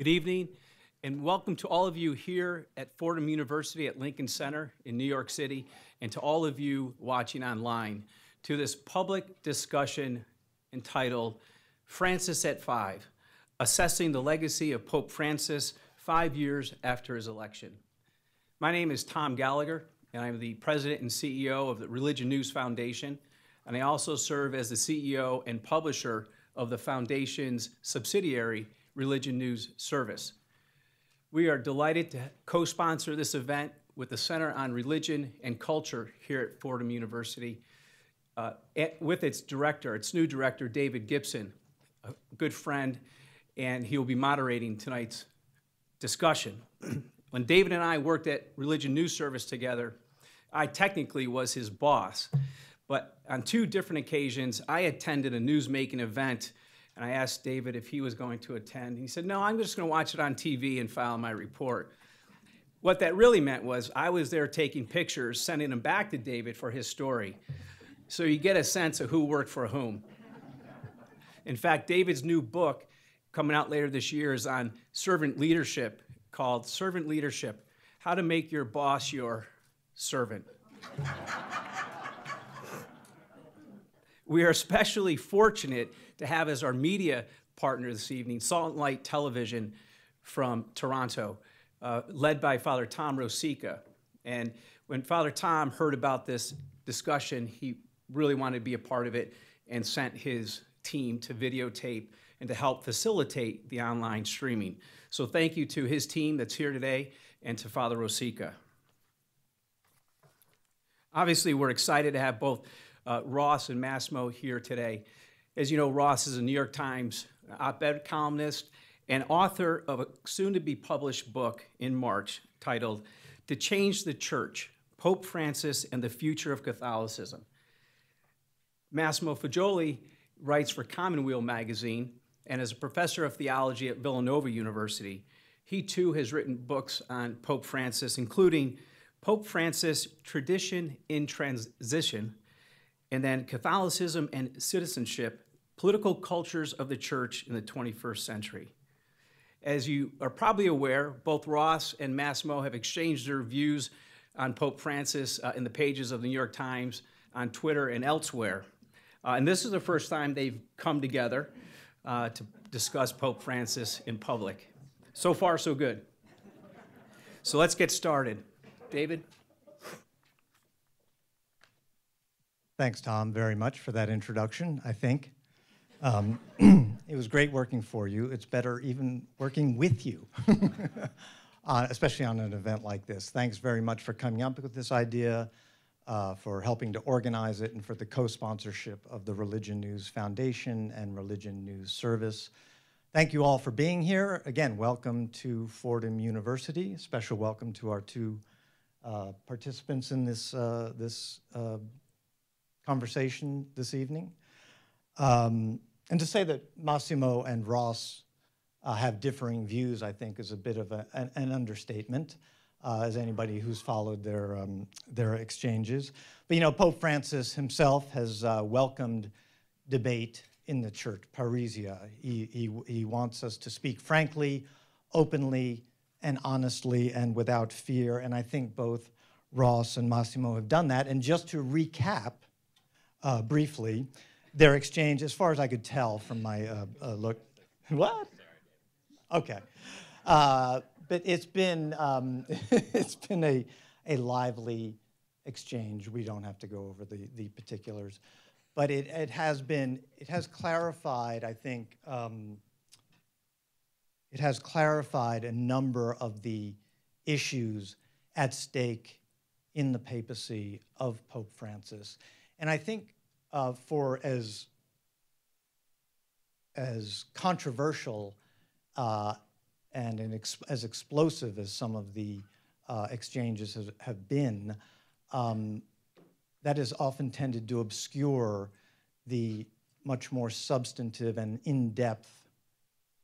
Good evening, and welcome to all of you here at Fordham University at Lincoln Center in New York City, and to all of you watching online to this public discussion entitled Francis at Five Assessing the Legacy of Pope Francis Five Years After His Election. My name is Tom Gallagher, and I'm the president and CEO of the Religion News Foundation, and I also serve as the CEO and publisher of the foundation's subsidiary, Religion News Service. We are delighted to co sponsor this event with the Center on Religion and Culture here at Fordham University, uh, with its director, its new director, David Gibson, a good friend, and he will be moderating tonight's discussion. when David and I worked at Religion News Service together, I technically was his boss. But on two different occasions, I attended a news-making event and I asked David if he was going to attend. He said, No, I'm just going to watch it on TV and file my report. What that really meant was I was there taking pictures, sending them back to David for his story. So you get a sense of who worked for whom. In fact, David's new book coming out later this year is on servant leadership called Servant Leadership How to Make Your Boss Your Servant. we are especially fortunate to have as our media partner this evening Salt and Light Television from Toronto, uh, led by Father Tom Rosica. And when Father Tom heard about this discussion, he really wanted to be a part of it and sent his team to videotape and to help facilitate the online streaming. So thank you to his team that's here today and to Father Rosica. Obviously, we're excited to have both uh, Ross and Massimo here today. As you know, Ross is a New York Times op ed columnist and author of a soon to be published book in March titled To Change the Church Pope Francis and the Future of Catholicism. Massimo Faggioli writes for Commonweal magazine and is a professor of theology at Villanova University. He too has written books on Pope Francis, including Pope Francis Tradition in Transition and then Catholicism and Citizenship Political Cultures of the Church in the 21st Century. As you are probably aware, both Ross and Massimo have exchanged their views on Pope Francis uh, in the pages of the New York Times, on Twitter, and elsewhere. Uh, and this is the first time they've come together uh, to discuss Pope Francis in public. So far, so good. So let's get started. David? Thanks, Tom, very much for that introduction, I think. Um, it was great working for you. It's better even working with you, uh, especially on an event like this. Thanks very much for coming up with this idea, uh, for helping to organize it, and for the co-sponsorship of the Religion News Foundation and Religion News Service. Thank you all for being here. Again, welcome to Fordham University. Special welcome to our two uh, participants in this, uh, this uh, conversation this evening. Um, and to say that Massimo and Ross uh, have differing views, I think, is a bit of a, an, an, understatement, uh, as anybody who's followed their, um, their exchanges. But, you know, Pope Francis himself has uh, welcomed debate in the church, parrhesia. He, he, he wants us to speak frankly, openly, and honestly, and without fear. And I think both Ross and Massimo have done that. And just to recap, uh, briefly their exchange, as far as I could tell from my uh, uh, look. What? Okay. Uh, but it's been, um, it's been a, a lively exchange. We don't have to go over the, the particulars. But it, it has been, it has clarified, I think, um, it has clarified a number of the issues at stake in the papacy of Pope Francis. And I think uh, for as, as controversial uh, and ex as explosive as some of the uh, exchanges have been, um, that has often tended to obscure the much more substantive and in-depth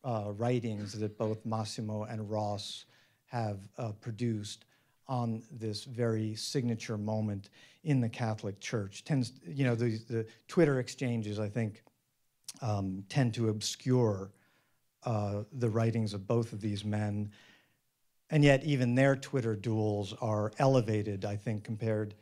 uh, writings that both Massimo and Ross have uh, produced on this very signature moment in the Catholic Church. Tends, you know, the, the Twitter exchanges, I think, um, tend to obscure uh, the writings of both of these men. And yet, even their Twitter duels are elevated, I think, compared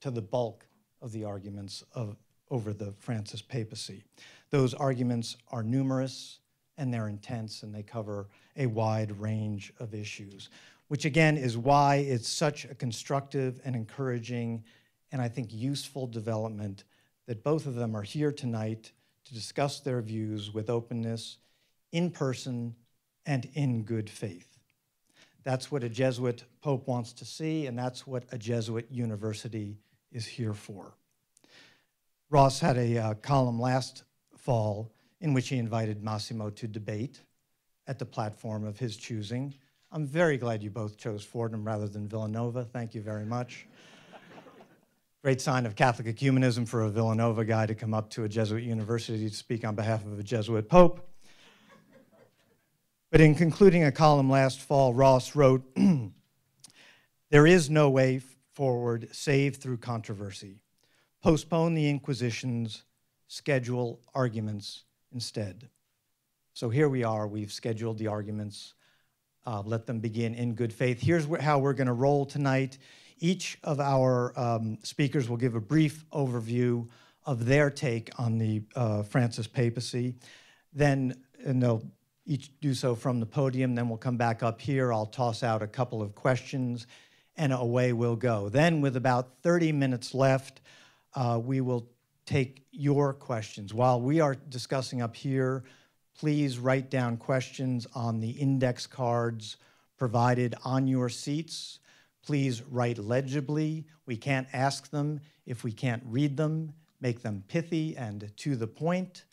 to the bulk of the arguments of, over the Francis papacy. Those arguments are numerous and they're intense and they cover a wide range of issues, which again is why it's such a constructive and encouraging and I think useful development that both of them are here tonight to discuss their views with openness, in person, and in good faith. That's what a Jesuit pope wants to see, and that's what a Jesuit university is here for. Ross had a uh, column last fall in which he invited Massimo to debate at the platform of his choosing. I'm very glad you both chose Fordham rather than Villanova. Thank you very much. Great sign of Catholic ecumenism for a Villanova guy to come up to a Jesuit university to speak on behalf of a Jesuit pope. But in concluding a column last fall, Ross wrote There is no way forward save through controversy. Postpone the Inquisitions, schedule arguments instead. So here we are, we've scheduled the arguments. Uh, let them begin in good faith. Here's how we're going to roll tonight. Each of our um, speakers will give a brief overview of their take on the uh, Francis papacy. Then, and they'll each do so from the podium. Then we'll come back up here. I'll toss out a couple of questions, and away we'll go. Then, with about 30 minutes left, uh, we will take your questions. While we are discussing up here, please write down questions on the index cards provided on your seats. Please write legibly. We can't ask them if we can't read them. Make them pithy and to the point.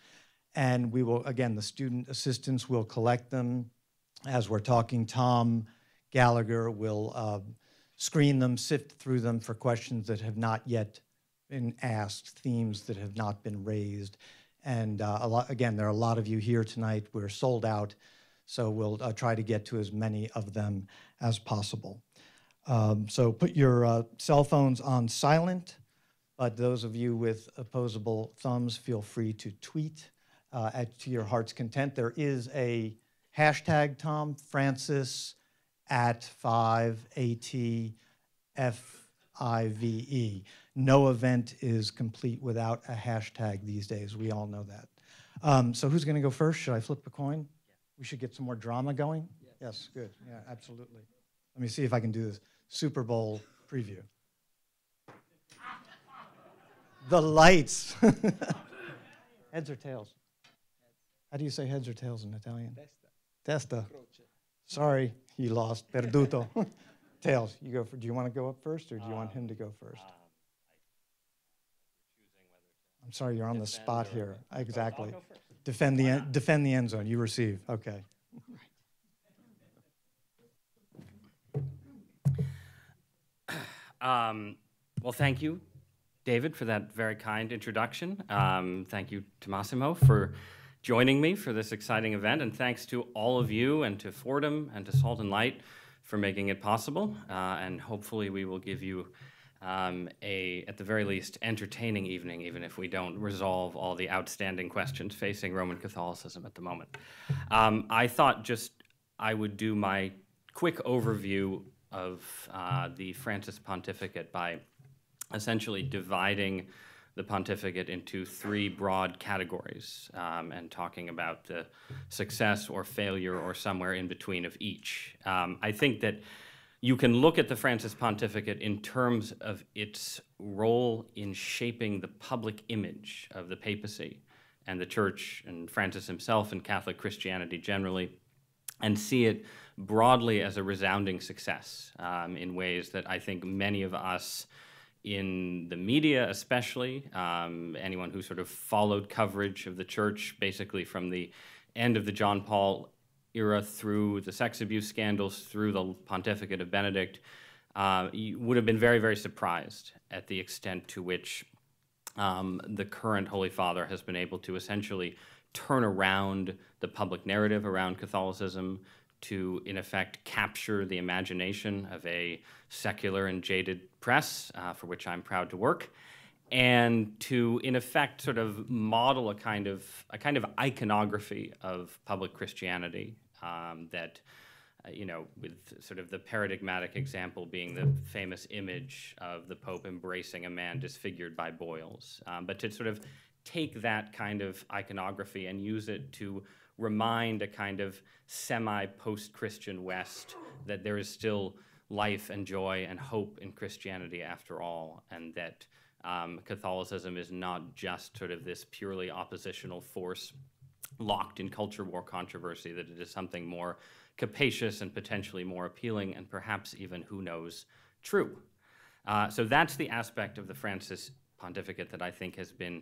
And we will, again, the student assistants will collect them as we're talking. Tom Gallagher will uh, screen them, sift through them for questions that have not yet been asked, themes that have not been raised. And uh, lot, again, there are a lot of you here tonight. We're sold out, so we'll uh, try to get to as many of them as possible. Um, so put your uh, cell phones on silent, but those of you with opposable thumbs, feel free to tweet uh, at, to your heart's content. There is a hashtag, Tom, Francis at 5ATFIVE. No event is complete without a hashtag these days. We all know that. Um, so who's going to go first? Should I flip a coin? We should get some more drama going? Yes, good. Yeah, absolutely. Let me see if I can do this. Super Bowl preview. the lights. heads or tails? How do you say heads or tails in Italian? Testa. Testa. Sorry, you lost. Perduto. tails. You go for. Do you want to go up first, or do you want him to go first? Um, I'm sorry, you're on the spot here. Exactly. Defend the defend the end zone. You receive. Okay. Um, well, thank you, David, for that very kind introduction. Um, thank you to Massimo for joining me for this exciting event, and thanks to all of you and to Fordham and to Salt and Light for making it possible. Uh, and hopefully, we will give you um, a, at the very least, entertaining evening, even if we don't resolve all the outstanding questions facing Roman Catholicism at the moment. Um, I thought just I would do my quick overview of uh, the Francis pontificate by essentially dividing the pontificate into three broad categories um, and talking about the success or failure or somewhere in between of each. Um, I think that you can look at the Francis pontificate in terms of its role in shaping the public image of the papacy and the church and Francis himself and Catholic Christianity generally, and see it broadly as a resounding success um, in ways that I think many of us in the media, especially, um, anyone who sort of followed coverage of the church basically from the end of the John Paul era through the sex abuse scandals, through the pontificate of Benedict, uh, would have been very, very surprised at the extent to which um, the current Holy Father has been able to essentially turn around the public narrative around Catholicism, to, in effect, capture the imagination of a secular and jaded press, uh, for which I'm proud to work, and to, in effect, sort of model a kind of a kind of iconography of public Christianity um, that. Uh, you know, with sort of the paradigmatic example being the famous image of the Pope embracing a man disfigured by boils. Um, but to sort of take that kind of iconography and use it to remind a kind of semi post Christian West that there is still life and joy and hope in Christianity after all, and that um, Catholicism is not just sort of this purely oppositional force locked in culture war controversy, that it is something more capacious and potentially more appealing, and perhaps even, who knows, true. Uh, so that's the aspect of the Francis pontificate that I think has been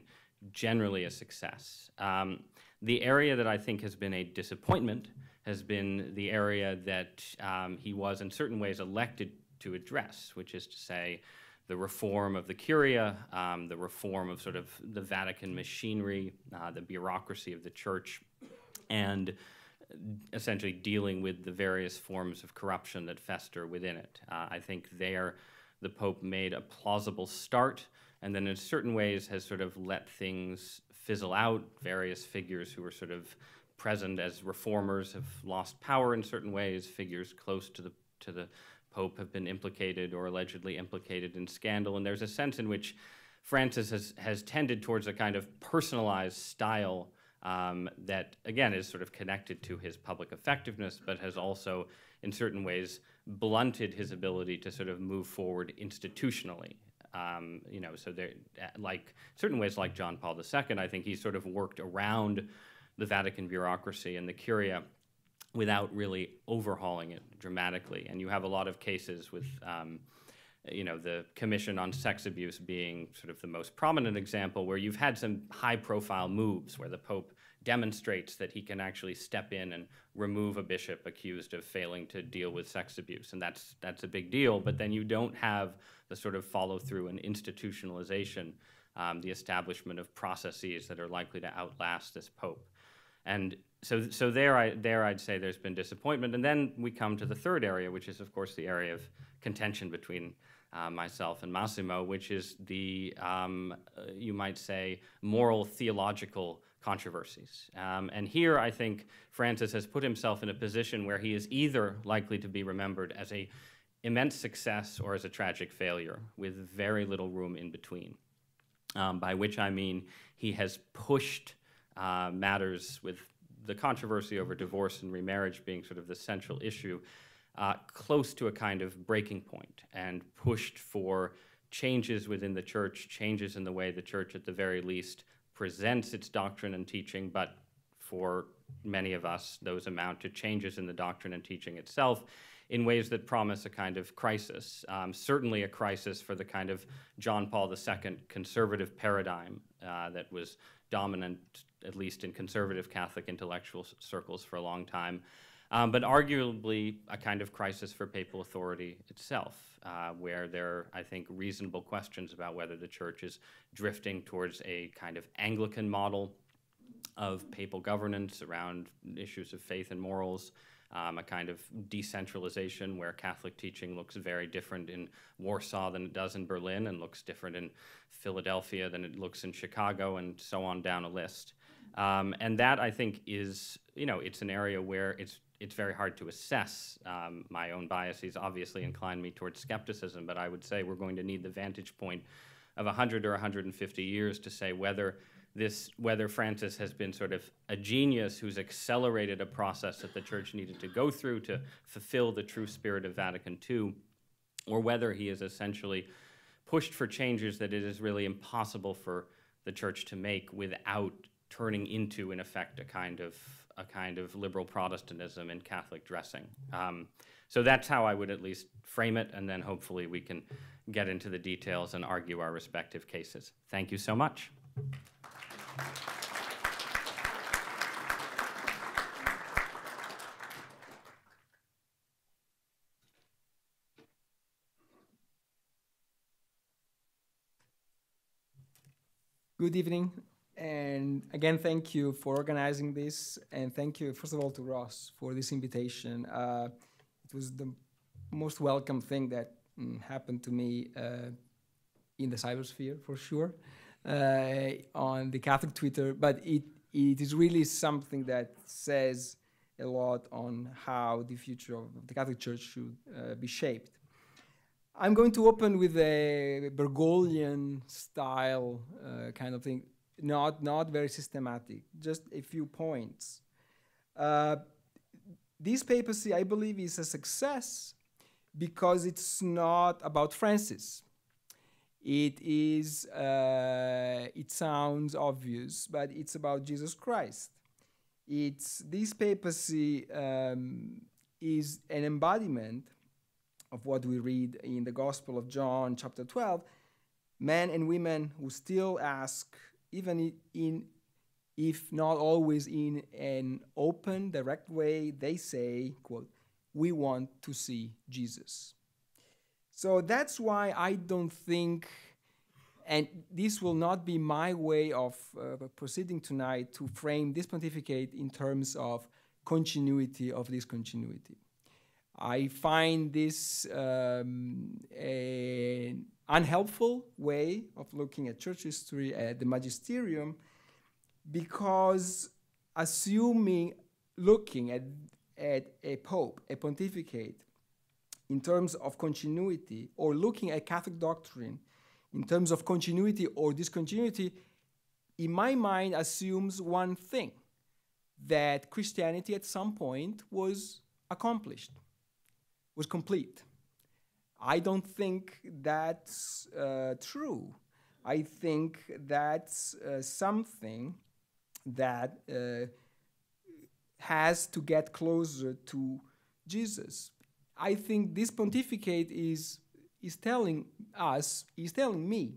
generally a success. Um, the area that I think has been a disappointment has been the area that um, he was, in certain ways, elected to address, which is to say, the reform of the Curia, um, the reform of sort of the Vatican machinery, uh, the bureaucracy of the church, and essentially dealing with the various forms of corruption that fester within it. Uh, I think there the Pope made a plausible start, and then in certain ways has sort of let things fizzle out. Various figures who were sort of present as reformers have lost power in certain ways. Figures close to the to the Pope have been implicated or allegedly implicated in scandal, and there's a sense in which Francis has has tended towards a kind of personalized style um, that again is sort of connected to his public effectiveness, but has also, in certain ways, blunted his ability to sort of move forward institutionally. Um, you know, so there, like certain ways, like John Paul II, I think he sort of worked around the Vatican bureaucracy and the Curia without really overhauling it dramatically. And you have a lot of cases with, um, you know, the Commission on Sex Abuse being sort of the most prominent example, where you've had some high-profile moves where the Pope demonstrates that he can actually step in and remove a bishop accused of failing to deal with sex abuse, and that's that's a big deal. But then you don't have the sort of follow through and institutionalization, um, the establishment of processes that are likely to outlast this pope. And so, so there, I, there I'd say there's been disappointment. And then we come to the third area, which is, of course, the area of contention between uh, myself and Massimo, which is the, um, uh, you might say, moral theological controversies. Um, and here I think Francis has put himself in a position where he is either likely to be remembered as a immense success or as a tragic failure, with very little room in between. Um, by which I mean he has pushed uh, matters with the controversy over divorce and remarriage being sort of the central issue, uh, close to a kind of breaking point and pushed for changes within the church, changes in the way the church, at the very least, presents its doctrine and teaching, but for many of us, those amount to changes in the doctrine and teaching itself in ways that promise a kind of crisis, um, certainly a crisis for the kind of John Paul II conservative paradigm uh, that was dominant, at least in conservative Catholic intellectual circles, for a long time. Um, but arguably a kind of crisis for papal authority itself, uh, where there are, I think, reasonable questions about whether the church is drifting towards a kind of Anglican model of papal governance around issues of faith and morals, um, a kind of decentralization where Catholic teaching looks very different in Warsaw than it does in Berlin and looks different in Philadelphia than it looks in Chicago and so on down a list. Um, and that I think is, you know, it's an area where it's it's very hard to assess. Um, my own biases obviously incline me towards skepticism, but I would say we're going to need the vantage point of 100 or 150 years to say whether this whether Francis has been sort of a genius who's accelerated a process that the church needed to go through to fulfill the true spirit of Vatican II, or whether he is essentially pushed for changes that it is really impossible for the church to make without turning into, in effect, a kind of a kind of liberal Protestantism in Catholic dressing. Um, so that's how I would at least frame it, and then hopefully we can get into the details and argue our respective cases. Thank you so much. Good evening, and again, thank you for organizing this, and thank you, first of all, to Ross for this invitation. Uh, it was the most welcome thing that mm, happened to me uh, in the cybersphere for sure, uh, on the Catholic Twitter, but it, it is really something that says a lot on how the future of the Catholic Church should uh, be shaped. I'm going to open with a Bergoglian style uh, kind of thing, not, not very systematic, just a few points. Uh, this papacy, I believe, is a success because it's not about Francis. It is, uh, it sounds obvious, but it's about Jesus Christ. It's, this papacy um, is an embodiment of what we read in the Gospel of John, chapter 12. Men and women who still ask, even in, if not always in an open, direct way, they say, quote, we want to see Jesus. So that's why I don't think, and this will not be my way of uh, proceeding tonight to frame this pontificate in terms of continuity of this continuity. I find this um, an unhelpful way of looking at church history, at the magisterium, because assuming, looking at, at a pope, a pontificate, in terms of continuity, or looking at Catholic doctrine in terms of continuity or discontinuity, in my mind, assumes one thing that Christianity at some point was accomplished was complete. I don't think that's uh, true. I think that's uh, something that uh, has to get closer to Jesus. I think this pontificate is, is telling us, is telling me,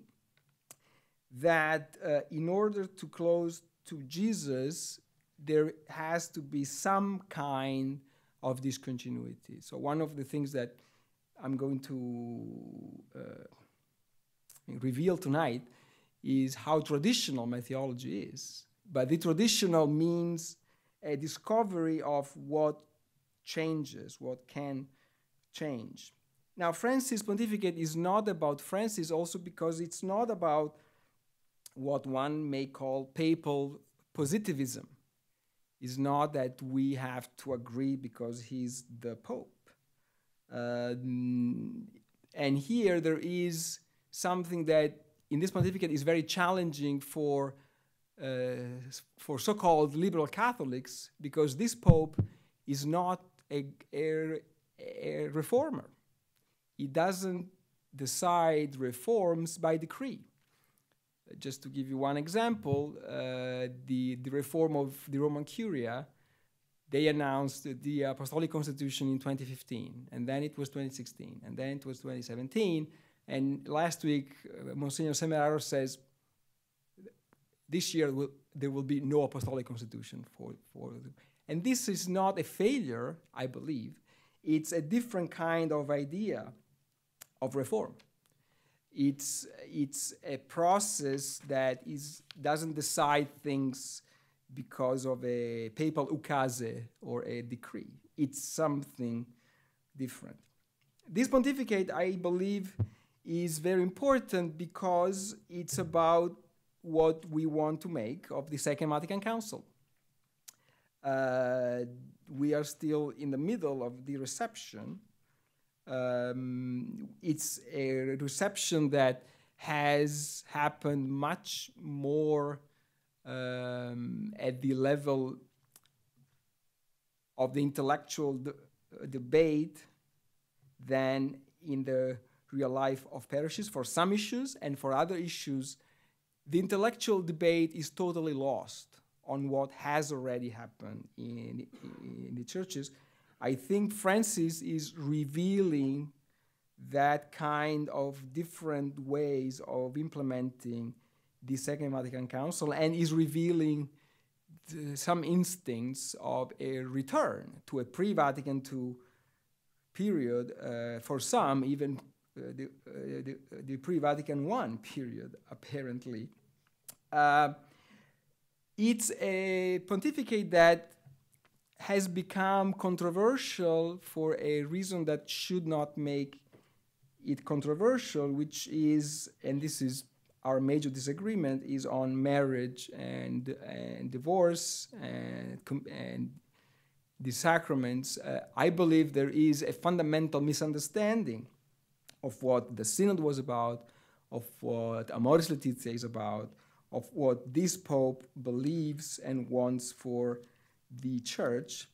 that uh, in order to close to Jesus, there has to be some kind of discontinuity. So one of the things that I'm going to uh, reveal tonight is how traditional my theology is. But the traditional means a discovery of what changes, what can change. Now, Francis Pontificate is not about Francis also because it's not about what one may call papal positivism is not that we have to agree because he's the Pope. Uh, and here there is something that in this pontificate is very challenging for, uh, for so-called liberal Catholics because this Pope is not a, a, a reformer. He doesn't decide reforms by decree just to give you one example, uh, the, the reform of the Roman Curia, they announced the Apostolic Constitution in 2015, and then it was 2016, and then it was 2017, and last week, uh, Monsignor Semeraro says, this year will, there will be no Apostolic Constitution for, for and this is not a failure, I believe. It's a different kind of idea of reform. It's, it's a process that is, doesn't decide things because of a papal ukase or a decree. It's something different. This pontificate, I believe, is very important because it's about what we want to make of the Second Vatican Council. Uh, we are still in the middle of the reception um, it's a reception that has happened much more um, at the level of the intellectual de debate than in the real life of parishes. For some issues and for other issues the intellectual debate is totally lost on what has already happened in, in the churches I think Francis is revealing that kind of different ways of implementing the Second Vatican Council and is revealing some instincts of a return to a pre Vatican II period, uh, for some, even uh, the, uh, the, the pre Vatican I period, apparently. Uh, it's a pontificate that has become controversial for a reason that should not make it controversial, which is, and this is our major disagreement, is on marriage and and divorce and and the sacraments. Uh, I believe there is a fundamental misunderstanding of what the synod was about, of what Amoris Laetitia is about, of what this pope believes and wants for the church.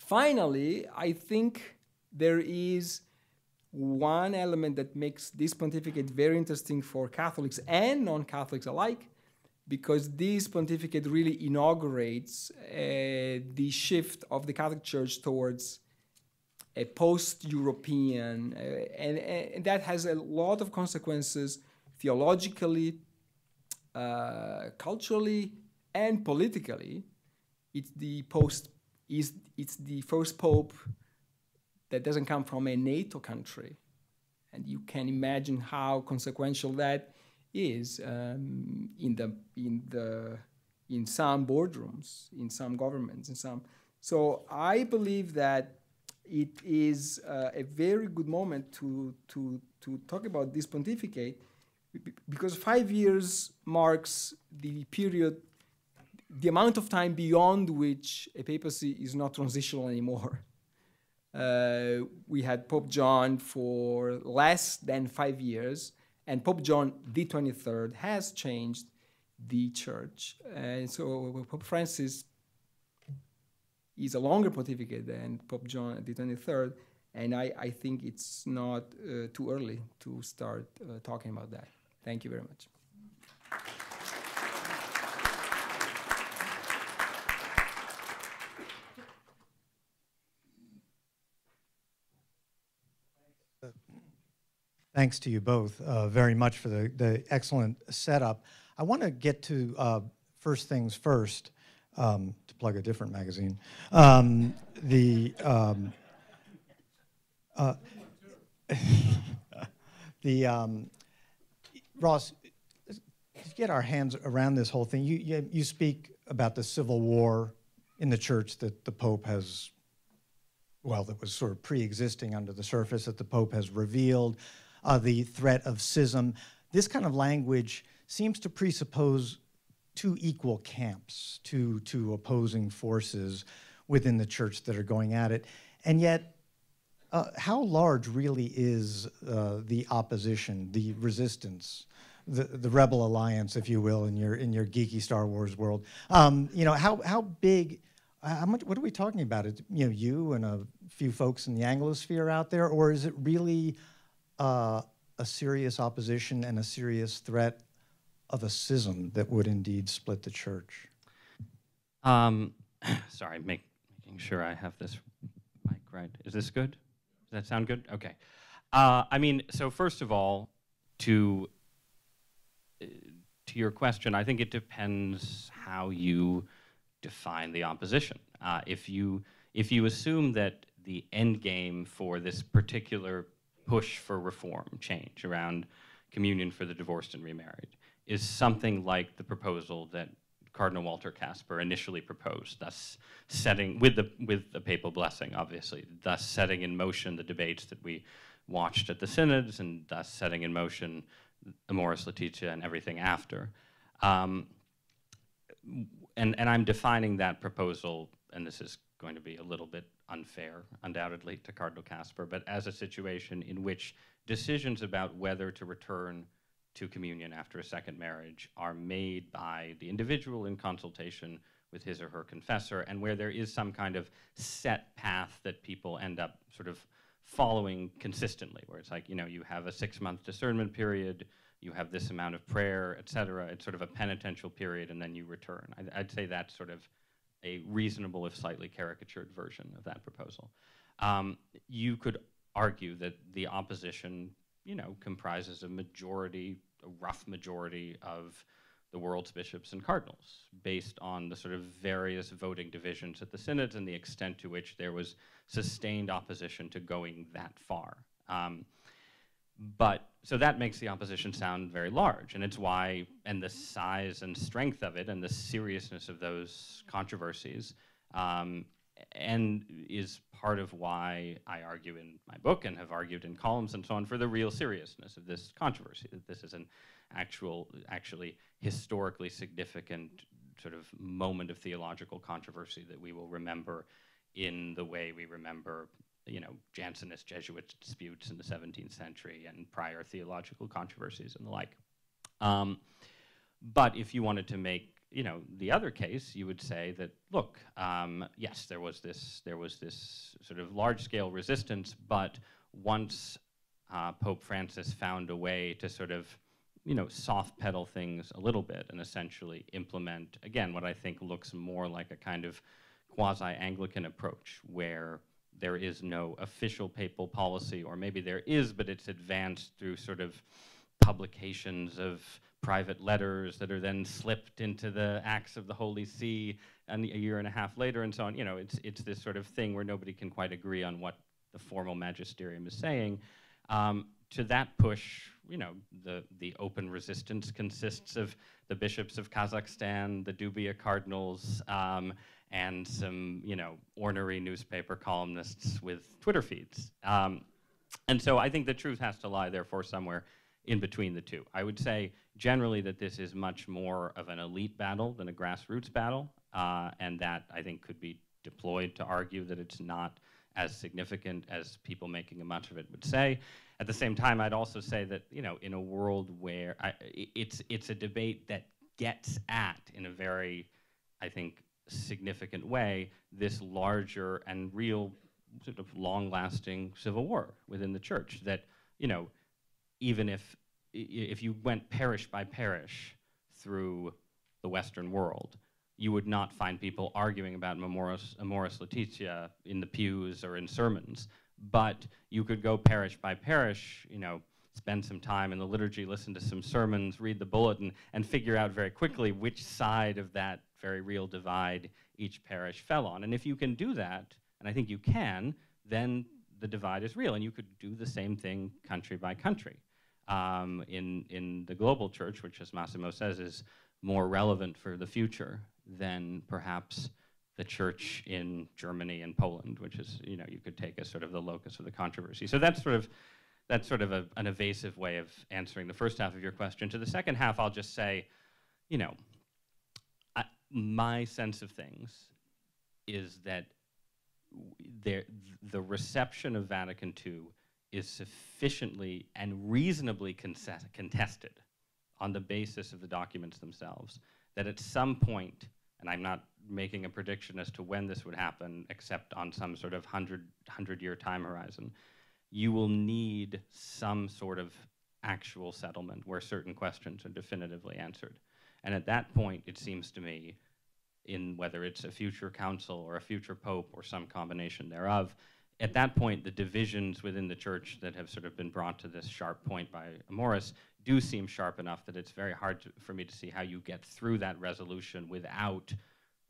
Finally, I think there is one element that makes this pontificate very interesting for Catholics and non Catholics alike, because this pontificate really inaugurates uh, the shift of the Catholic Church towards a post-European, uh, and, and, that has a lot of consequences theologically, uh, culturally, and politically. It's the post is it's the first pope that doesn't come from a NATO country, and you can imagine how consequential that is um, in the in the in some boardrooms, in some governments, in some. So I believe that it is uh, a very good moment to to to talk about this pontificate because five years marks the period, the amount of time beyond which a papacy is not transitional anymore. Uh, we had Pope John for less than five years, and Pope John the 23rd has changed the church. And so Pope Francis is a longer pontificate than Pope John the 23rd, and I, I think it's not uh, too early to start uh, talking about that. Thank you very much. Thanks to you both uh, very much for the, the excellent setup. I want to get to uh, first things first, um, to plug a different magazine. Um, the um, uh, the um, Ross, to get our hands around this whole thing, you, you, you speak about the civil war in the church that the Pope has, well, that was sort of pre-existing under the surface that the Pope has revealed uh, the threat of schism. This kind of language seems to presuppose two equal camps, two, two opposing forces within the church that are going at it. And yet, uh, how large really is uh, the opposition, the resistance, the, the rebel alliance, if you will, in your in your geeky Star Wars world? Um, you know, how how big? How much? What are we talking about? Is you know you and a few folks in the Anglosphere out there, or is it really uh, a serious opposition and a serious threat of a schism that would indeed split the church? Um, sorry, make, making sure I have this mic right. Is this good? Does that sound good? Okay. Uh, I mean, so first of all, to uh, to your question, I think it depends how you define the opposition. Uh, if you if you assume that the end game for this particular push for reform, change around communion for the divorced and remarried is something like the proposal that Cardinal Walter Kasper initially proposed, thus setting, with the, with the papal blessing, obviously, thus setting in motion the debates that we watched at the synods and thus setting in motion Amoris Laetitia and everything after. Um, and, and I'm defining that proposal, and this is going to be a little bit unfair, undoubtedly, to Cardinal Kasper, but as a situation in which decisions about whether to return to communion after a second marriage are made by the individual in consultation with his or her confessor, and where there is some kind of set path that people end up sort of following consistently, where it's like, you know, you have a six month discernment period, you have this amount of prayer, et cetera. It's sort of a penitential period, and then you return. I'd, I'd say that's sort of a reasonable, if slightly caricatured version of that proposal. Um, you could argue that the opposition, you know, comprises a majority, a rough majority of the world's bishops and cardinals, based on the sort of various voting divisions at the synods and the extent to which there was sustained opposition to going that far. Um, but so that makes the opposition sound very large, and it's why, and the size and strength of it, and the seriousness of those controversies, um, and is part of why I argue in my book and have argued in columns and so on for the real seriousness of this controversy. That this is an actual, actually historically significant sort of moment of theological controversy that we will remember in the way we remember, you know, Jansenist Jesuit disputes in the 17th century and prior theological controversies and the like. Um, but if you wanted to make you know, the other case, you would say that, look, um, yes, there was this, there was this sort of large-scale resistance, but once uh, Pope Francis found a way to sort of, you know, soft pedal things a little bit and essentially implement, again, what I think looks more like a kind of quasi-Anglican approach, where there is no official papal policy, or maybe there is, but it's advanced through sort of publications of private letters that are then slipped into the Acts of the Holy See and a year and a half later and so on. You know, it's, it's this sort of thing where nobody can quite agree on what the formal magisterium is saying. Um, to that push, you know, the, the open resistance consists of the bishops of Kazakhstan, the Dubia cardinals, um, and some, you know, ornery newspaper columnists with Twitter feeds. Um, and so I think the truth has to lie, therefore, somewhere in between the two. I would say generally that this is much more of an elite battle than a grassroots battle, uh, and that I think could be deployed to argue that it's not as significant as people making a much of it would say. At the same time, I'd also say that you know, in a world where I, it's it's a debate that gets at in a very, I think, significant way this larger and real sort of long-lasting civil war within the church. That you know, even if if you went parish by parish through the Western world, you would not find people arguing about Amoris, Amoris Laetitia in the pews or in sermons. But you could go parish by parish, you know, spend some time in the liturgy, listen to some sermons, read the bulletin, and figure out very quickly which side of that very real divide each parish fell on. And if you can do that, and I think you can, then the divide is real. And you could do the same thing country by country um, in, in the global church, which, as Massimo says, is more relevant for the future than perhaps the church in Germany and Poland, which is, you know, you could take as sort of the locus of the controversy. So that's sort of, that's sort of a, an evasive way of answering the first half of your question. To the second half, I'll just say, you know, I, my sense of things is that there, the reception of Vatican II is sufficiently and reasonably contested on the basis of the documents themselves that at some point, and I'm not making a prediction as to when this would happen, except on some sort of 100, 100 year time horizon, you will need some sort of actual settlement where certain questions are definitively answered. And at that point, it seems to me, in whether it's a future council or a future pope or some combination thereof, at that point, the divisions within the church that have sort of been brought to this sharp point by Amoris do seem sharp enough that it's very hard to, for me to see how you get through that resolution without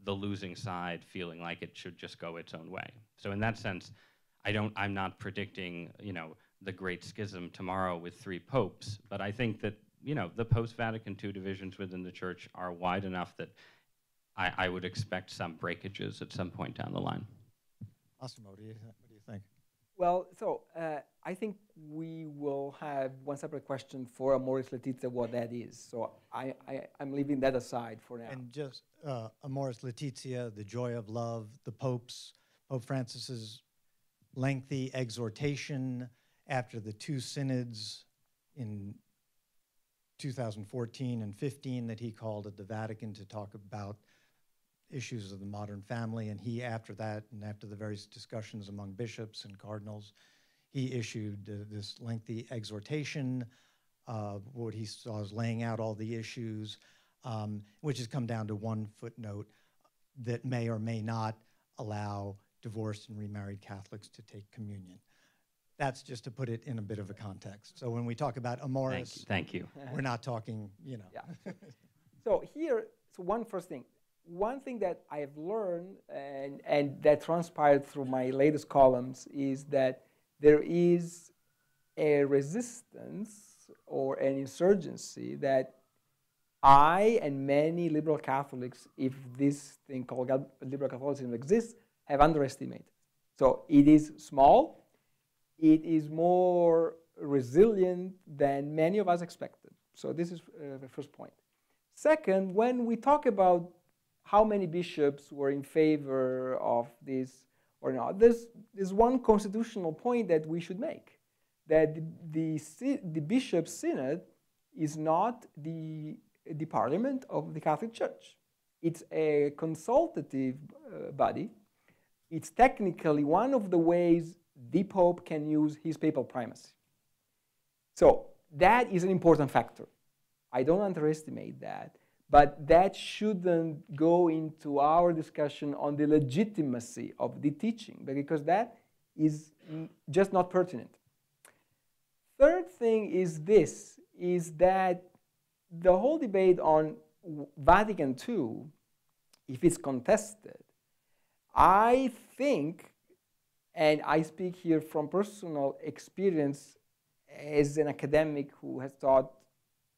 the losing side feeling like it should just go its own way. So in that sense, I don't, I'm not predicting, you know, the great schism tomorrow with three popes, but I think that, you know, the post-Vatican II divisions within the church are wide enough that I, I would expect some breakages at some point down the line. what do you, think? Well, so uh, I think we will have one separate question for Amoris Laetitia, what that is. So I, I, am leaving that aside for now. And just uh, Amoris Laetitia, the joy of love, the Pope's, Pope Francis's lengthy exhortation after the two synods in 2014 and 15 that he called at the Vatican to talk about issues of the modern family. And he, after that, and after the various discussions among bishops and cardinals, he issued uh, this lengthy exhortation. Uh, what he saw as laying out all the issues, um, which has come down to one footnote that may or may not allow divorced and remarried Catholics to take communion. That's just to put it in a bit of a context. So when we talk about Amoris, thank you. Thank you. we're not talking, you know. Yeah. so here, so one first thing, one thing that I've learned and, and that transpired through my latest columns is that there is a resistance or an insurgency that I and many liberal Catholics, if this thing called liberal Catholicism exists, have underestimated. So it is small, it is more resilient than many of us expected. So this is uh, the first point. Second, when we talk about how many bishops were in favor of this or not, there's, there's one constitutional point that we should make, that the, the, the bishop synod is not the, the parliament of the Catholic Church. It's a consultative uh, body. It's technically one of the ways the Pope can use his papal primacy. So that is an important factor. I don't underestimate that, but that shouldn't go into our discussion on the legitimacy of the teaching, because that is just not pertinent. Third thing is this, is that the whole debate on Vatican II, if it's contested, I think, and I speak here from personal experience as an academic who has taught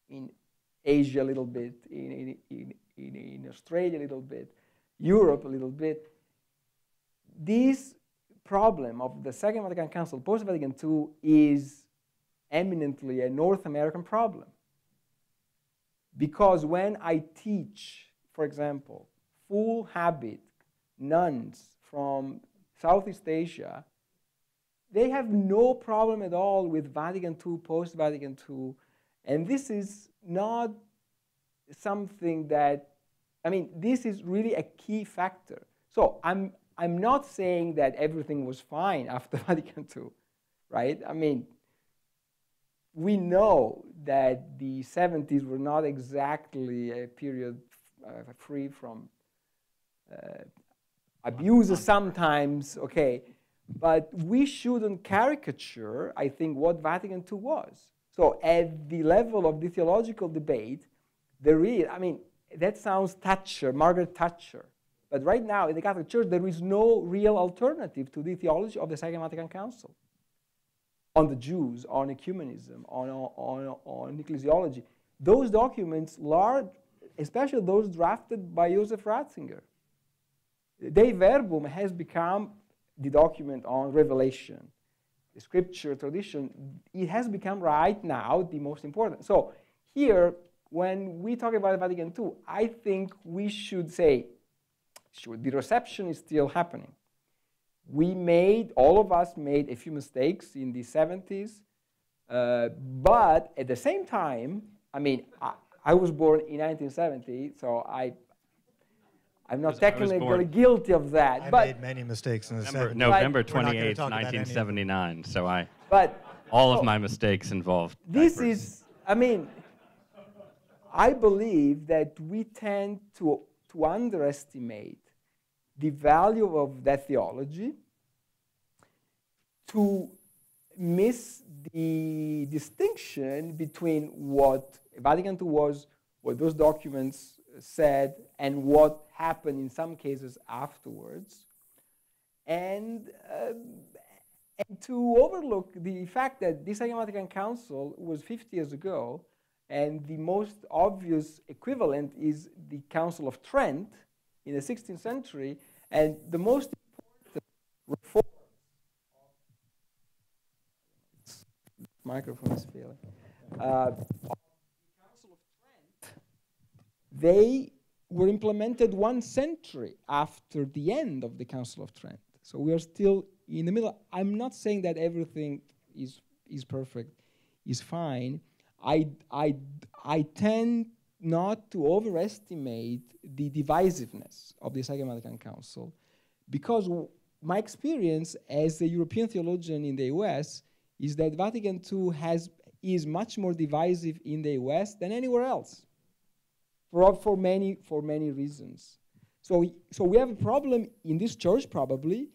in Asia a little bit, in, in, in, in Australia a little bit, Europe a little bit, this problem of the Second Vatican Council, post Vatican II, is eminently a North American problem. Because when I teach, for example, full habit nuns from Southeast Asia, they have no problem at all with Vatican II, post Vatican II. And this is not something that, I mean, this is really a key factor. So I'm, I'm not saying that everything was fine after Vatican II, right? I mean, we know that the 70s were not exactly a period uh, free from uh, abuses sometimes, okay, but we shouldn't caricature, I think, what Vatican II was. So at the level of the theological debate, there is, I mean, that sounds Thatcher, Margaret Thatcher. But right now in the Catholic Church, there is no real alternative to the theology of the Second Vatican Council on the Jews, on ecumenism, on, on, on ecclesiology. Those documents, large, especially those drafted by Joseph Ratzinger, Dei Verbum has become the document on revelation, the scripture tradition. It has become right now the most important. So here, when we talk about Vatican II, I think we should say, sure, the reception is still happening we made, all of us made a few mistakes in the 70s, uh, but at the same time, I mean, I, I, was born in 1970, so I, I'm not technically guilty of that. I but made many mistakes in the November, 70s. November 28, 1979, so I, but, all so of oh. my mistakes involved This diapers. is, I mean, I believe that we tend to, to underestimate the value of that theology, to miss the distinction between what Vatican II was, what those documents said, and what happened in some cases afterwards, and, uh, and to overlook the fact that this Second Vatican Council was 50 years ago, and the most obvious equivalent is the Council of Trent in the 16th century, and the most important reform microphone is failing. Uh, Council of Trent, they were implemented one century after the end of the Council of Trent. So we are still in the middle. I'm not saying that everything is is perfect, is fine. I I I tend not to overestimate the divisiveness of the Second Vatican Council because my experience as a European theologian in the US is that Vatican II has, is much more divisive in the US than anywhere else for, for, many, for many reasons. So, so we have a problem in this church probably,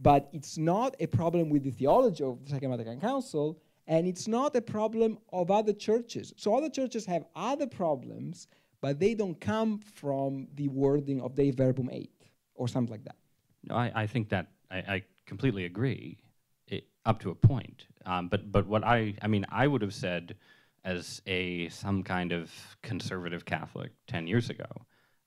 but it's not a problem with the theology of the Second Vatican Council, and it's not a problem of other churches. So other churches have other problems, but they don't come from the wording of Dei Verbum 8 or something like that. No, I, I think that I, I completely agree, it, up to a point. Um, but but what I I mean I would have said as a some kind of conservative Catholic ten years ago,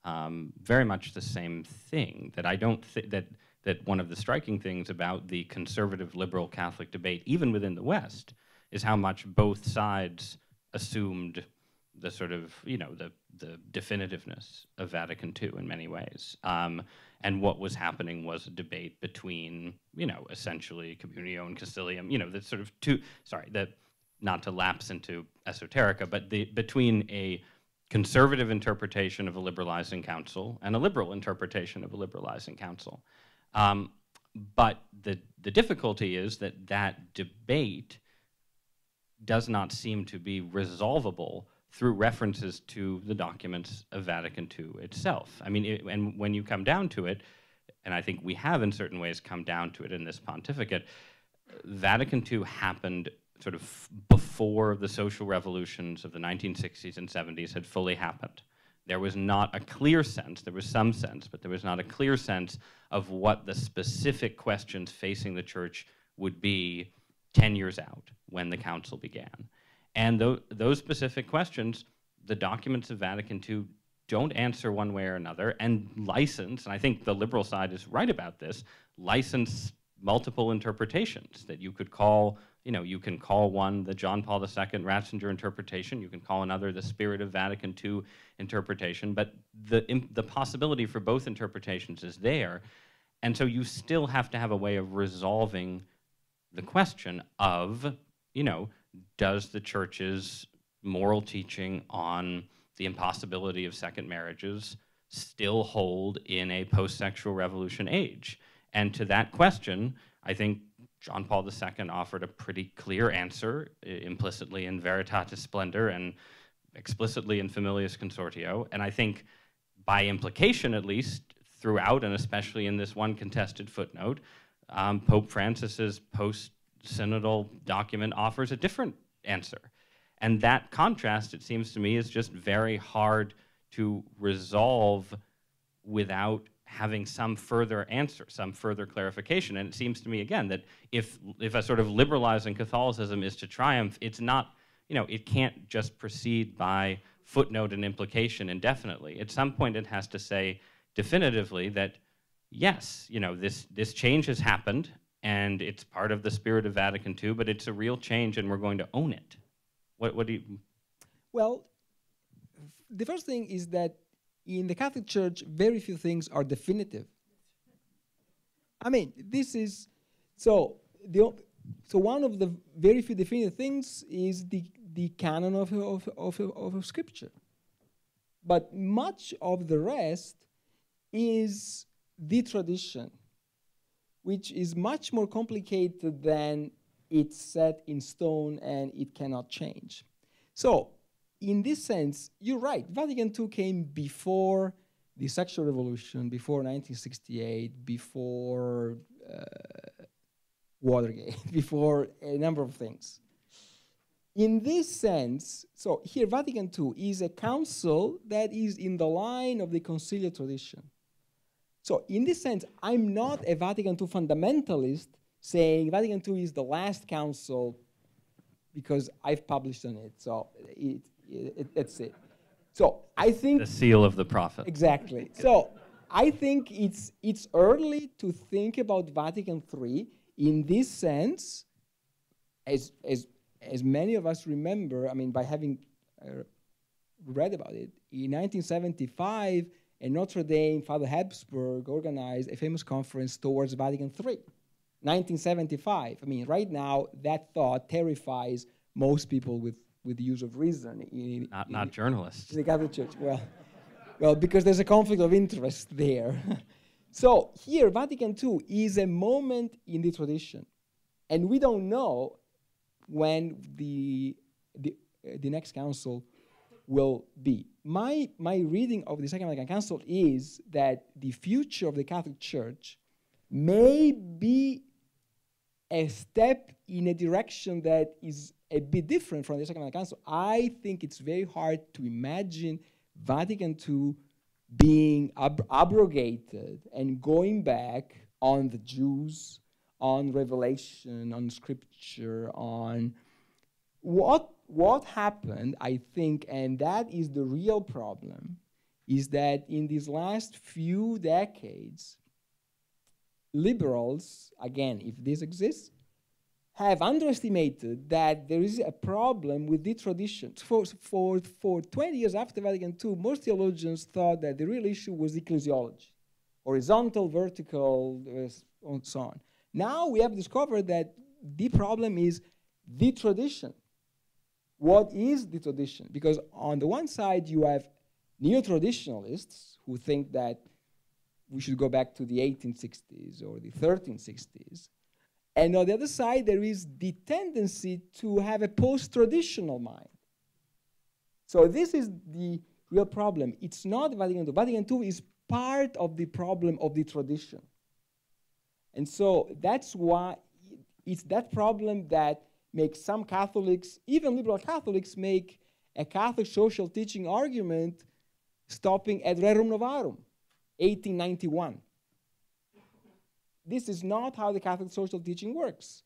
um, very much the same thing. That I don't think that that one of the striking things about the conservative liberal Catholic debate, even within the West, is how much both sides assumed the sort of, you know, the, the definitiveness of Vatican II in many ways. Um, and what was happening was a debate between, you know, essentially Communio and Concilium, you know, the sort of two, sorry, the, not to lapse into esoterica, but the, between a conservative interpretation of a liberalizing council and a liberal interpretation of a liberalizing council. Um, but the, the difficulty is that that debate does not seem to be resolvable through references to the documents of Vatican II itself. I mean, it, and when you come down to it, and I think we have in certain ways come down to it in this pontificate, Vatican II happened sort of before the social revolutions of the 1960s and 70s had fully happened. There was not a clear sense, there was some sense, but there was not a clear sense of what the specific questions facing the church would be 10 years out when the council began. And th those specific questions, the documents of Vatican II don't answer one way or another and license, and I think the liberal side is right about this, license multiple interpretations that you could call, you know, you can call one the John Paul II Ratzinger interpretation, you can call another the Spirit of Vatican II interpretation, but the, the possibility for both interpretations is there. And so you still have to have a way of resolving the question of, you know, does the church's moral teaching on the impossibility of second marriages still hold in a post-sexual revolution age? And to that question, I think John Paul II offered a pretty clear answer implicitly in Veritatis Splendor and explicitly in Familiaris Consortio. And I think by implication, at least, throughout and especially in this one contested footnote, um, Pope Francis's post synodal document offers a different answer. And that contrast, it seems to me, is just very hard to resolve without having some further answer, some further clarification. And it seems to me, again, that if, if a sort of liberalizing Catholicism is to triumph, it's not, you know, it can't just proceed by footnote and implication indefinitely. At some point, it has to say definitively that, yes, you know, this, this change has happened, and it's part of the spirit of Vatican II, but it's a real change and we're going to own it. What, what do you? Well, the first thing is that in the Catholic Church, very few things are definitive. I mean, this is so the so one of the very few definitive things is the the canon of of, of, of, of scripture. But much of the rest is the tradition which is much more complicated than it's set in stone and it cannot change. So, in this sense, you're right. Vatican II came before the sexual revolution, before 1968, before uh, Watergate, before a number of things. In this sense, so here Vatican II is a council that is in the line of the conciliar tradition. So in this sense, I'm not a Vatican II fundamentalist saying Vatican II is the last council because I've published on it. So it, it, that's it. So I think the seal of the prophet. Exactly. So I think it's it's early to think about Vatican III in this sense, as as as many of us remember. I mean, by having uh, read about it in 1975 and Notre Dame, Father Hesburgh organized a famous conference towards Vatican III, 1975. I mean, right now, that thought terrifies most people with, with the use of reason. In, not, in, not journalists. In the Catholic Church. Well, well, because there's a conflict of interest there. so here, Vatican II is a moment in the tradition. And we don't know when the, the, uh, the next council will be. My, my reading of the Second Vatican Council is that the future of the Catholic Church may be a step in a direction that is a bit different from the Second Vatican Council. I think it's very hard to imagine Vatican II being ab abrogated and going back on the Jews, on revelation, on scripture, on what what happened, I think, and that is the real problem, is that in these last few decades, liberals, again, if this exists, have underestimated that there is a problem with the tradition. For, for, for 20 years after Vatican II, most theologians thought that the real issue was ecclesiology, horizontal, vertical, uh, and so on. Now we have discovered that the problem is the tradition. What is the tradition? Because on the one side, you have neo traditionalists who think that we should go back to the 1860s or the 1360s and on the other side, there is the tendency to have a post traditional mind. So, this is the real problem. It's not Vatican II. Vatican II is part of the problem of the tradition. And so, that's why it's that problem that makes some Catholics, even liberal Catholics, make a Catholic social teaching argument stopping at Rerum Novarum, 1891 this is not how the Catholic social teaching works.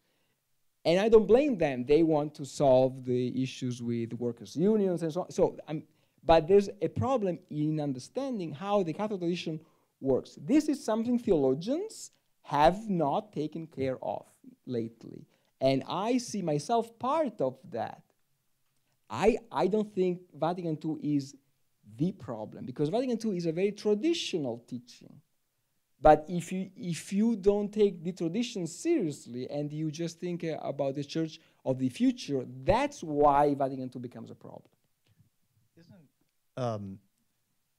And I don't blame them. They want to solve the issues with workers' unions and so on. So, but there's a problem in understanding how the Catholic tradition works. This is something theologians have not taken care of lately. And I see myself part of that. I, I don't think Vatican II is the problem because Vatican II is a very traditional teaching. But if you, if you don't take the tradition seriously and you just think uh, about the church of the future, that's why Vatican II becomes a problem. Isn't um,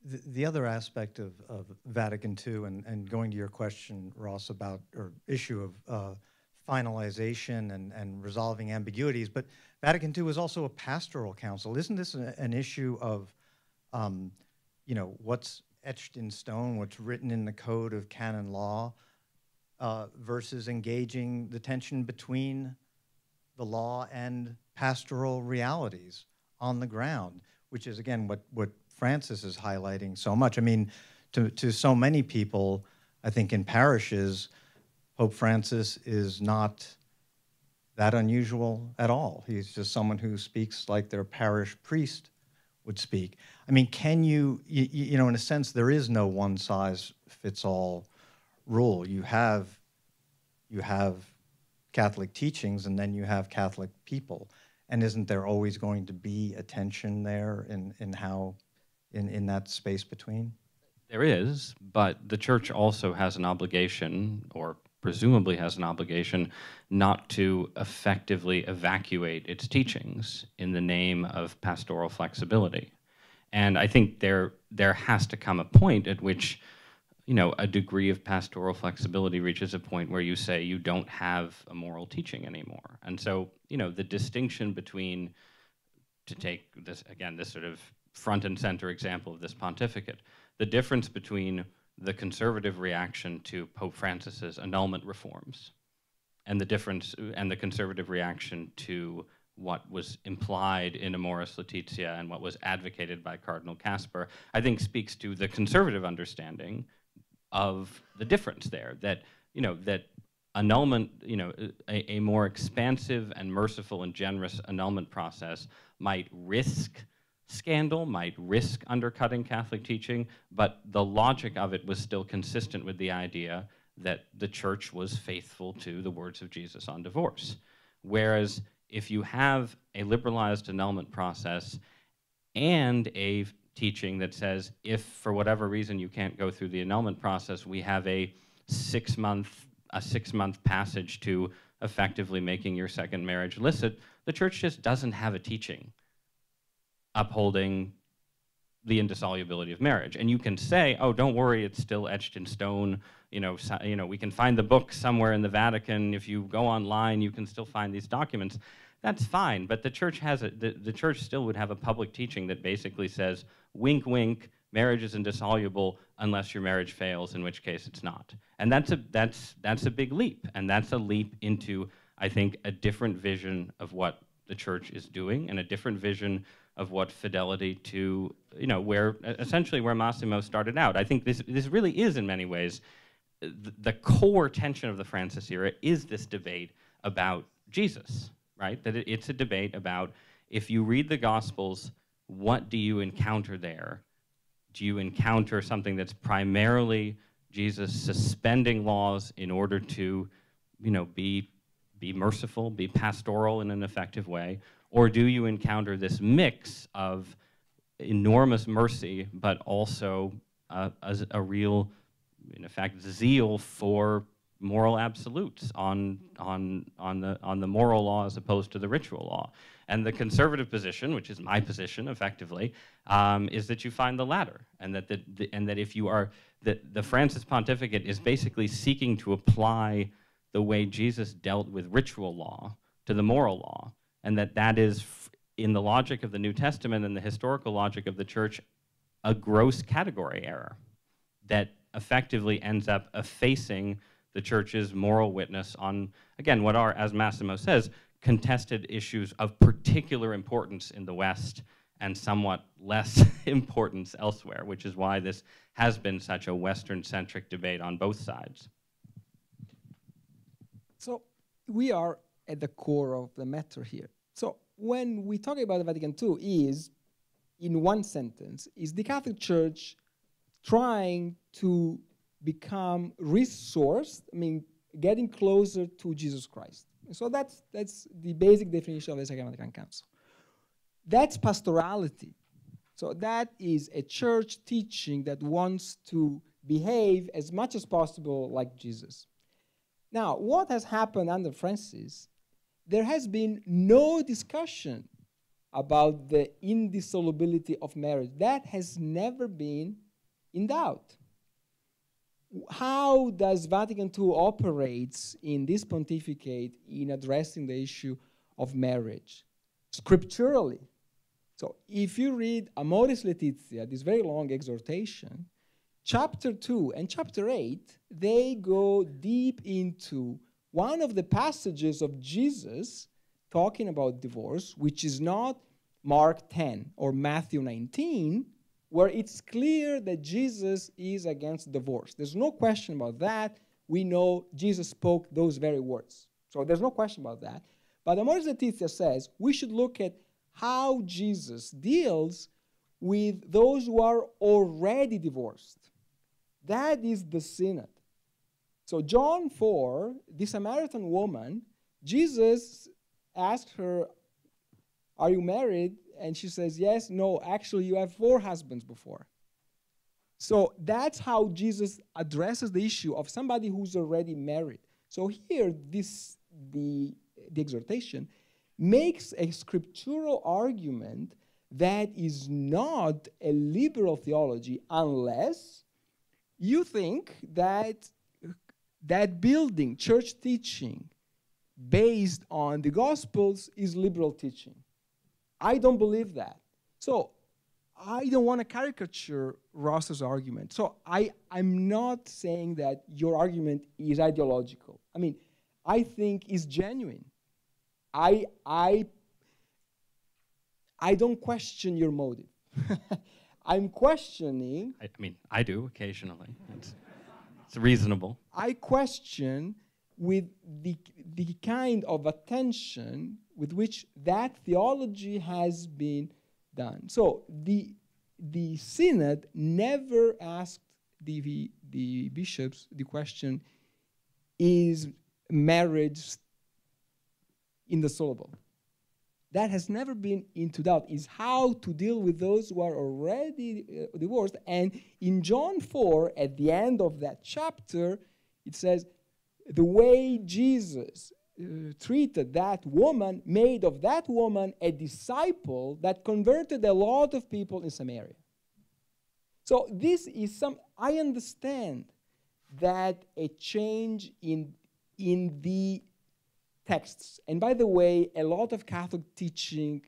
the, the other aspect of, of Vatican II, and, and going to your question, Ross, about or issue of uh, finalization and, and resolving ambiguities, but Vatican II is also a pastoral council. Isn't this a, an issue of, um, you know, what's etched in stone, what's written in the code of canon law, uh, versus engaging the tension between the law and pastoral realities on the ground, which is, again, what, what Francis is highlighting so much. I mean, to, to so many people, I think in parishes, Pope Francis is not that unusual at all. He's just someone who speaks like their parish priest would speak. I mean, can you, you, you know, in a sense, there is no one size fits all rule. You have, you have Catholic teachings, and then you have Catholic people. And isn't there always going to be a tension there in, in how, in, in that space between? There is, but the church also has an obligation, or presumably has an obligation, not to effectively evacuate its teachings in the name of pastoral flexibility. And I think there there has to come a point at which, you know, a degree of pastoral flexibility reaches a point where you say you don't have a moral teaching anymore. And so, you know, the distinction between to take this again, this sort of front and center example of this pontificate, the difference between the conservative reaction to Pope Francis's annulment reforms and the difference and the conservative reaction to what was implied in Amoris Laetitia and what was advocated by Cardinal Kasper, I think speaks to the conservative understanding of the difference there. That you know that annulment, you know, a, a more expansive and merciful and generous annulment process might risk scandal, might risk undercutting Catholic teaching, but the logic of it was still consistent with the idea that the church was faithful to the words of Jesus on divorce. Whereas if you have a liberalized annulment process and a teaching that says if for whatever reason you can't go through the annulment process, we have a six month a six month passage to effectively making your second marriage licit, the church just doesn't have a teaching upholding the indissolubility of marriage. And you can say, oh, don't worry, it's still etched in stone. You know, so, you know, we can find the book somewhere in the Vatican. If you go online, you can still find these documents that's fine. But the church has a, the, the church still would have a public teaching that basically says, wink, wink, marriage is indissoluble unless your marriage fails, in which case it's not. And that's a, that's, that's a big leap. And that's a leap into, I think, a different vision of what the church is doing and a different vision of what fidelity to, you know, where essentially where Massimo started out. I think this, this really is in many ways the, the core tension of the Francis era is this debate about Jesus right? That it's a debate about if you read the Gospels, what do you encounter there? Do you encounter something that's primarily Jesus suspending laws in order to, you know, be be merciful, be pastoral in an effective way, or do you encounter this mix of enormous mercy, but also a, a real, in effect, zeal for moral absolutes on, on, on, the, on the moral law as opposed to the ritual law. And the conservative position, which is my position effectively, um, is that you find the latter, and that, the, the, and that if you are, that the Francis pontificate is basically seeking to apply the way Jesus dealt with ritual law to the moral law, and that that is, in the logic of the New Testament and the historical logic of the church, a gross category error that effectively ends up effacing the church's moral witness on, again, what are, as Massimo says, contested issues of particular importance in the West and somewhat less importance elsewhere, which is why this has been such a Western centric debate on both sides. So we are at the core of the matter here. So when we talk about the Vatican II is, in one sentence, is the Catholic Church trying to become resourced, I mean, getting closer to Jesus Christ. So that's, that's the basic definition of the Vatican Council. That's pastorality. So that is a church teaching that wants to behave as much as possible like Jesus. Now, what has happened under Francis? There has been no discussion about the indissolubility of marriage. That has never been in doubt. How does Vatican II operates in this pontificate in addressing the issue of marriage? Scripturally. So if you read Amoris Laetitia, this very long exhortation, chapter 2 and chapter 8, they go deep into one of the passages of Jesus talking about divorce, which is not Mark 10 or Matthew 19, where it's clear that Jesus is against divorce. There's no question about that. We know Jesus spoke those very words. So there's no question about that. But Amoris Laetitia says we should look at how Jesus deals with those who are already divorced. That is the synod. So, John 4, the Samaritan woman, Jesus asked her, Are you married? And she says, Yes, no, actually, you have four husbands before. So, that's how Jesus addresses the issue of somebody who's already married. So, here, this, the, the exhortation makes a scriptural argument that is not a liberal theology unless you think that that building, church teaching, based on the Gospels is liberal teaching. I don't believe that. So I don't want to caricature Ross's argument. So I, I'm not saying that your argument is ideological. I mean, I think is genuine. I, I, I don't question your motive. I'm questioning. I, mean, I do occasionally. It's, it's reasonable. I question with the, the kind of attention with which that theology has been done. So the, the synod never asked the, the bishops the question is marriage indissoluble? that has never been into doubt is how to deal with those who are already uh, divorced. And in John 4, at the end of that chapter, it says, the way Jesus uh, treated that woman made of that woman a disciple that converted a lot of people in Samaria. So, this is some, I understand that a change in, in the texts. And by the way, a lot of Catholic teaching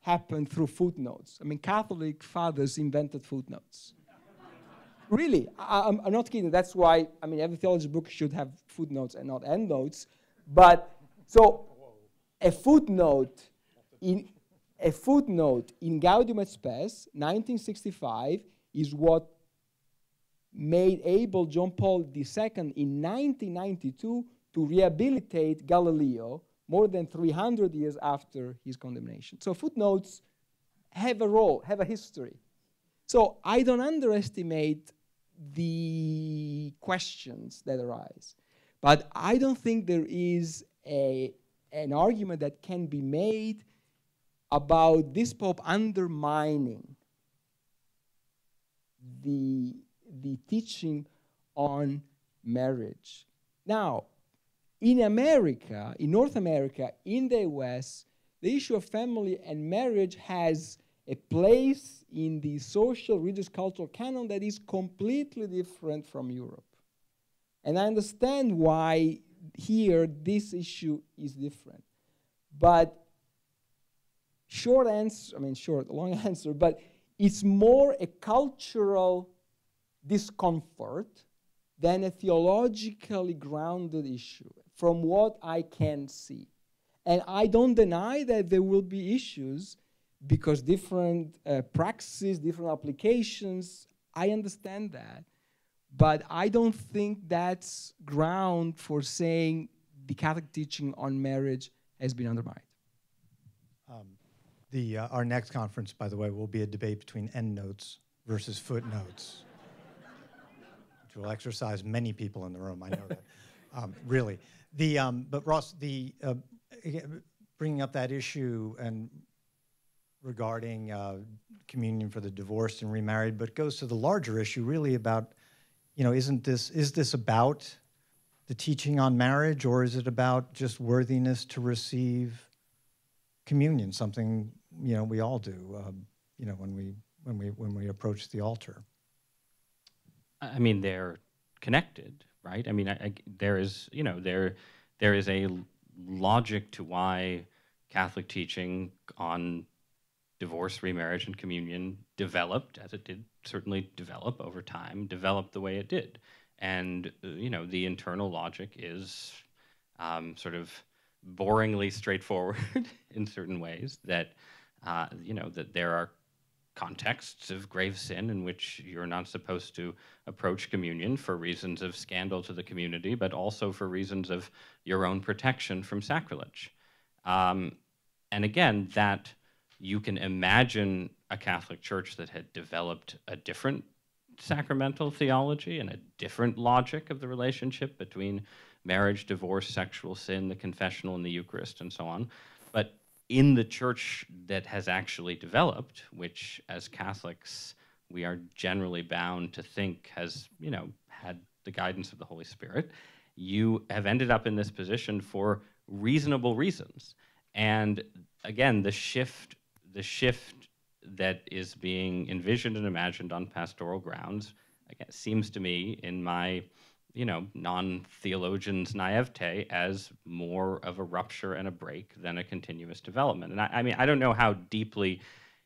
happened through footnotes. I mean, Catholic fathers invented footnotes. Really, I, am not kidding. That's why, I mean, every theology book should have footnotes and not endnotes. But so, a footnote in a footnote in Gaudium et Spes, 1965, is what made able John Paul II in 1992 to rehabilitate Galileo more than 300 years after his condemnation. So footnotes have a role, have a history. So I don't underestimate the questions that arise. But I don't think there is a, an argument that can be made about this Pope undermining the, the teaching on marriage. Now, in America, in North America, in the US, the issue of family and marriage has a place in the social, religious, cultural canon that is completely different from Europe. And I understand why here this issue is different. But short answer, I mean, short, long answer, but it's more a cultural discomfort than a theologically grounded issue, from what I can see. And I don't deny that there will be issues because different uh, praxis, different applications, I understand that. But I don't think that's ground for saying the Catholic teaching on marriage has been undermined. Um, the, uh, our next conference, by the way, will be a debate between endnotes versus footnotes, which will exercise many people in the room. I know that. Um, really, the um, but Ross, the uh, bringing up that issue and regarding uh, communion for the divorced and remarried, but goes to the larger issue, really about, you know, isn't this is this about the teaching on marriage, or is it about just worthiness to receive communion, something you know we all do, um, you know, when we when we when we approach the altar. I mean, they're connected, right? I mean, I, I, there is you know there there is a logic to why Catholic teaching on divorce, remarriage, and communion developed as it did certainly develop over time, developed the way it did. And, uh, you know, the internal logic is um, sort of boringly straightforward in certain ways that, uh, you know, that there are contexts of grave sin in which you're not supposed to approach communion for reasons of scandal to the community, but also for reasons of your own protection from sacrilege. Um, and again, that you can imagine a Catholic Church that had developed a different sacramental theology and a different logic of the relationship between marriage, divorce, sexual sin, the confessional, and the Eucharist, and so on. But in the church that has actually developed, which as Catholics we are generally bound to think has, you know, had the guidance of the Holy Spirit, you have ended up in this position for reasonable reasons. And again, the shift the shift that is being envisioned and imagined on pastoral grounds again, seems to me, in my you know non-theologian's naivete, as more of a rupture and a break than a continuous development. And I, I mean, I don't know how deeply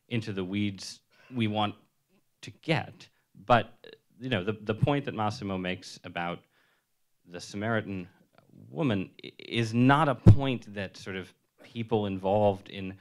into the weeds we want to get, but you know, the the point that Massimo makes about the Samaritan woman is not a point that sort of people involved in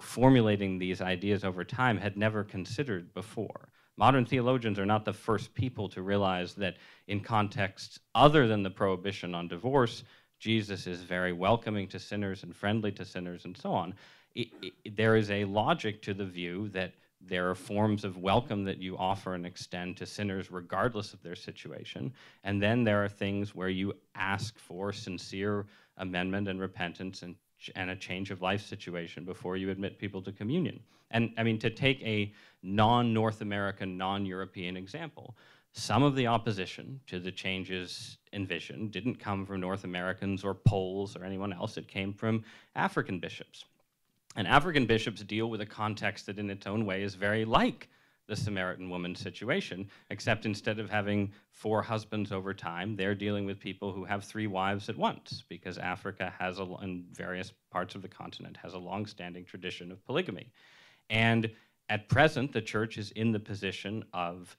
formulating these ideas over time had never considered before. Modern theologians are not the first people to realize that in contexts other than the prohibition on divorce, Jesus is very welcoming to sinners and friendly to sinners and so on. It, it, there is a logic to the view that there are forms of welcome that you offer and extend to sinners regardless of their situation. And then there are things where you ask for sincere amendment and repentance and and a change of life situation before you admit people to communion. And I mean, to take a non North American, non European example, some of the opposition to the changes envisioned didn't come from North Americans or Poles or anyone else, it came from African bishops. And African bishops deal with a context that, in its own way, is very like the Samaritan woman situation, except instead of having four husbands over time, they're dealing with people who have three wives at once, because Africa has, a, in various parts of the continent, has a long-standing tradition of polygamy. And at present, the church is in the position of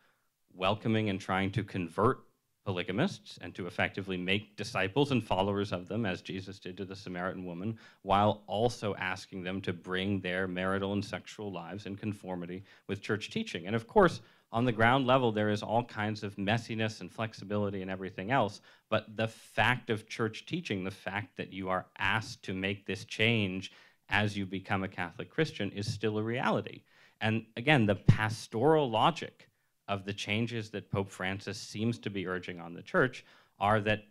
welcoming and trying to convert polygamists and to effectively make disciples and followers of them, as Jesus did to the Samaritan woman, while also asking them to bring their marital and sexual lives in conformity with church teaching. And of course, on the ground level, there is all kinds of messiness and flexibility and everything else. But the fact of church teaching, the fact that you are asked to make this change as you become a Catholic Christian, is still a reality. And again, the pastoral logic of the changes that Pope Francis seems to be urging on the church are that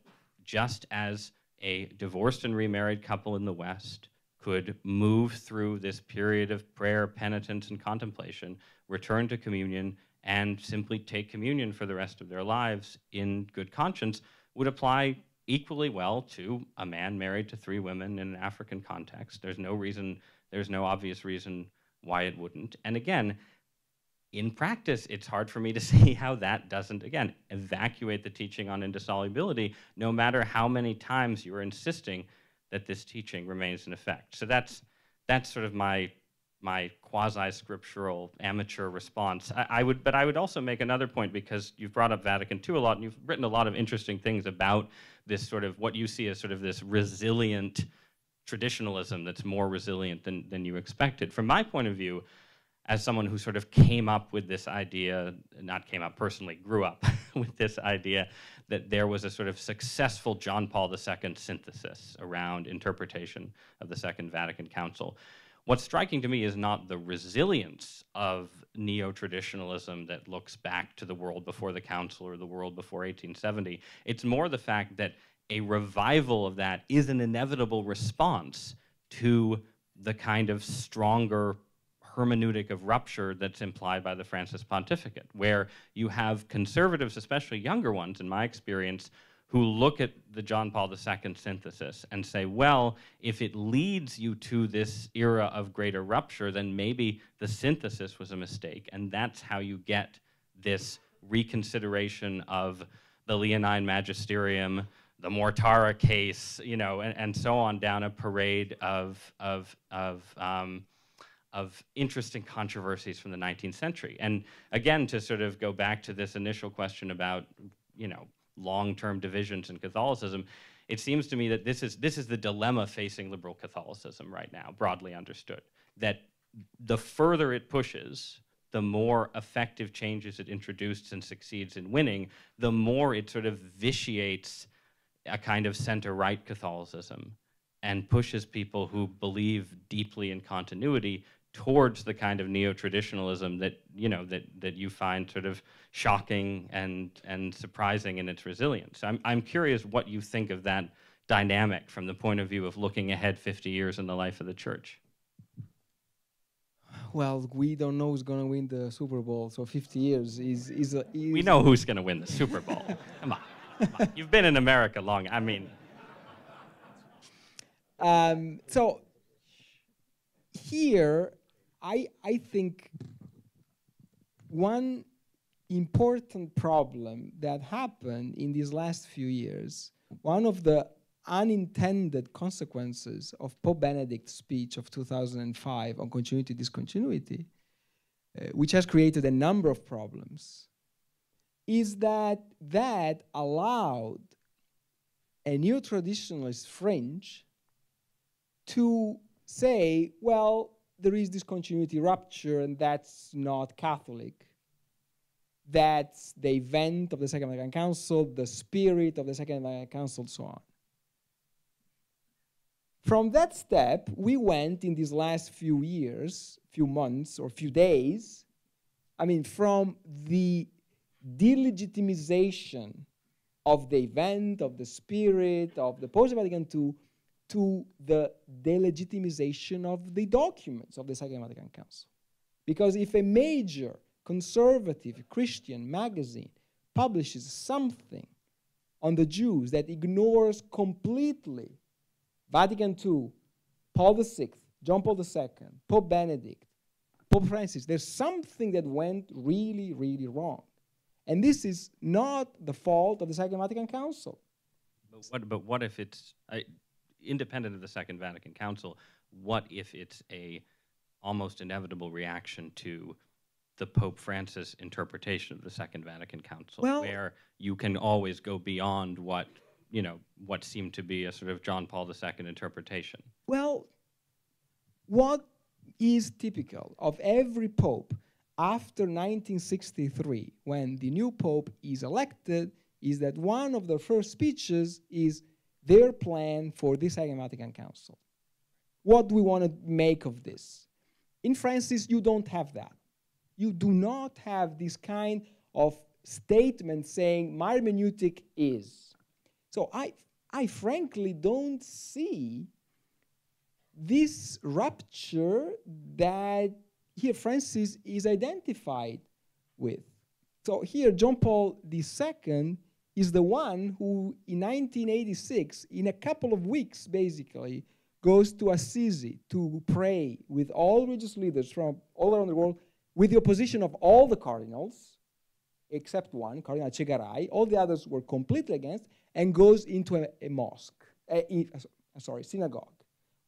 just as a divorced and remarried couple in the West could move through this period of prayer, penitence, and contemplation, return to communion, and simply take communion for the rest of their lives in good conscience, would apply equally well to a man married to three women in an African context. There's no reason, there's no obvious reason why it wouldn't. And again, in practice, it's hard for me to see how that doesn't, again, evacuate the teaching on indissolubility, no matter how many times you're insisting that this teaching remains in effect. So that's, that's sort of my, my quasi-scriptural amateur response. I, I, would, but I would also make another point because you've brought up Vatican II a lot, and you've written a lot of interesting things about this sort of what you see as sort of this resilient traditionalism that's more resilient than, than you expected. From my point of view, as someone who sort of came up with this idea, not came up personally, grew up with this idea that there was a sort of successful John Paul II synthesis around interpretation of the Second Vatican Council. What's striking to me is not the resilience of neo traditionalism that looks back to the world before the Council or the world before 1870. It's more the fact that a revival of that is an inevitable response to the kind of stronger hermeneutic of rupture that's implied by the Francis pontificate, where you have conservatives, especially younger ones, in my experience, who look at the John Paul II synthesis and say, well, if it leads you to this era of greater rupture, then maybe the synthesis was a mistake. And that's how you get this reconsideration of the Leonine Magisterium, the Mortara case, you know, and, and so on down a parade of, of, of um, of interesting controversies from the 19th century. And again, to sort of go back to this initial question about, you know, long-term divisions in Catholicism, it seems to me that this is, this is the dilemma facing liberal Catholicism right now, broadly understood, that the further it pushes, the more effective changes it introduces and succeeds in winning, the more it sort of vitiates a kind of center-right Catholicism and pushes people who believe deeply in continuity towards the kind of neo-traditionalism that you know that that you find sort of shocking and and surprising in its resilience. I'm I'm curious what you think of that dynamic from the point of view of looking ahead 50 years in the life of the church. Well, we don't know who's going to win the Super Bowl, so 50 years is is, a, is We know who's going to win the Super Bowl. come, on, come on. You've been in America long. I mean. Um, so here I, I think one important problem that happened in these last few years, one of the unintended consequences of Pope Benedict's speech of 2005 on continuity discontinuity, uh, which has created a number of problems, is that that allowed a new traditionalist fringe to say, well, there is discontinuity rupture, and that's not Catholic. That's the event of the Second Vatican Council, the spirit of the Second Vatican Council, so on. From that step, we went in these last few years, few months, or few days, I mean, from the delegitimization of the event, of the spirit, of the post Vatican II, to the delegitimization of the documents of the Second Vatican Council. Because if a major conservative Christian magazine publishes something on the Jews that ignores completely Vatican II, Paul VI, John Paul II, Pope Benedict, Pope Francis, there's something that went really, really wrong. And this is not the fault of the Second Vatican Council. But what, but what if it's, independent of the Second Vatican Council, what if it's a almost inevitable reaction to the Pope Francis interpretation of the Second Vatican Council, well, where you can always go beyond what you know what seemed to be a sort of John Paul II interpretation? Well, what is typical of every pope after 1963, when the new pope is elected, is that one of the first speeches is their plan for this Vatican Council. What do we want to make of this? In Francis, you don't have that. You do not have this kind of statement saying my hermeneutic is. So I, I frankly don't see this rupture that here Francis is identified with. So here, John Paul II is the one who, in 1986, in a couple of weeks, basically, goes to Assisi to pray with all religious leaders from all around the world, with the opposition of all the cardinals, except one, Cardinal Etchegaray. All the others were completely against, and goes into a, a mosque, a, a, sorry, synagogue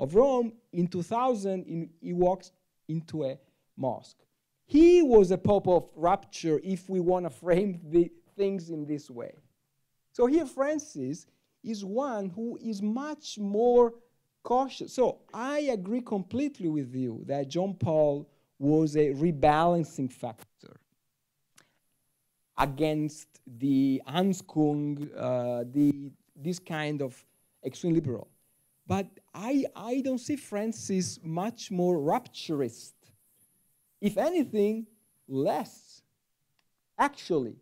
of Rome. In 2000, in, he walks into a mosque. He was a pope of rupture, if we want to frame the things in this way. So here, Francis is one who is much more cautious. So I agree completely with you that John Paul was a rebalancing factor against the Hans Kung, uh, the, this kind of extreme liberal. But I, I don't see Francis much more rupturist. If anything, less. Actually,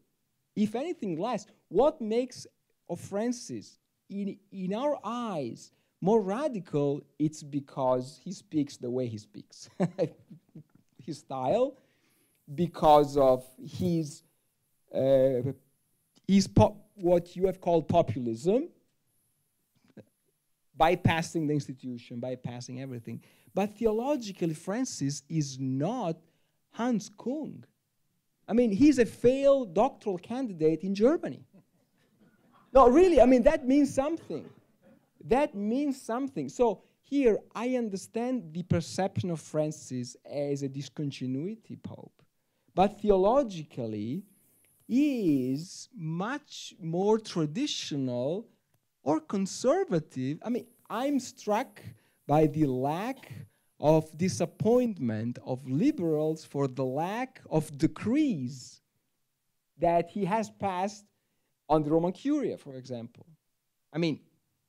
if anything, less. What makes of Francis, in, in our eyes, more radical, it's because he speaks the way he speaks. his style, because of his, uh, his what you have called populism, bypassing the institution, bypassing everything. But theologically, Francis is not Hans Kung. I mean, he's a failed doctoral candidate in Germany. No, really, I mean, that means something. That means something. So here, I understand the perception of Francis as a discontinuity pope. But theologically, he is much more traditional or conservative. I mean, I'm struck by the lack of disappointment of liberals for the lack of decrees that he has passed on the Roman Curia, for example. I mean,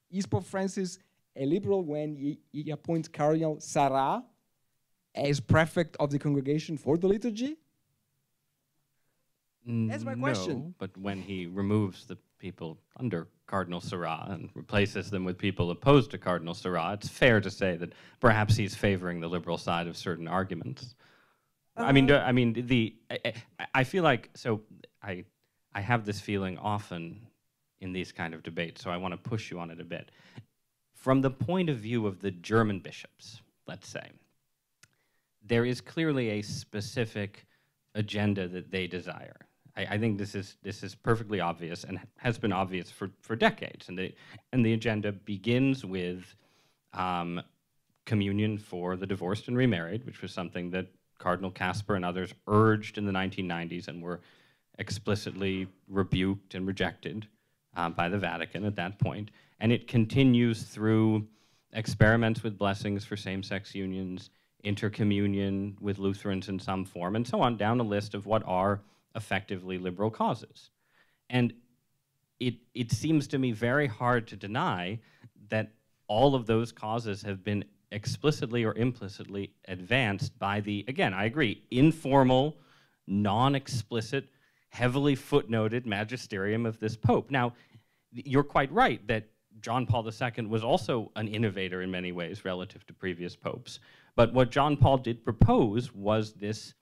is Pope Francis a liberal when he, he appoints Cardinal Sarah as prefect of the congregation for the liturgy? That's my question. no. But when he removes the people under Cardinal Sarah and replaces them with people opposed to Cardinal Sarah, it's fair to say that perhaps he's favoring the liberal side of certain arguments. Uh, I mean, I mean, the I, I feel like so I I have this feeling often in these kind of debates, so I want to push you on it a bit. From the point of view of the German bishops, let's say, there is clearly a specific agenda that they desire. I, I, think this is this is perfectly obvious and has been obvious for, for decades. And the and the agenda begins with um, communion for the divorced and remarried, which was something that Cardinal Kasper and others urged in the 1990s and were explicitly rebuked and rejected uh, by the Vatican at that point. And it continues through experiments with blessings for same-sex unions, intercommunion with Lutherans in some form, and so on, down a list of what are effectively liberal causes. And it, it seems to me very hard to deny that all of those causes have been explicitly or implicitly advanced by the, again, I agree, informal, non explicit, heavily footnoted magisterium of this Pope. Now, you're quite right that John Paul II was also an innovator in many ways relative to previous popes. But what John Paul did propose was this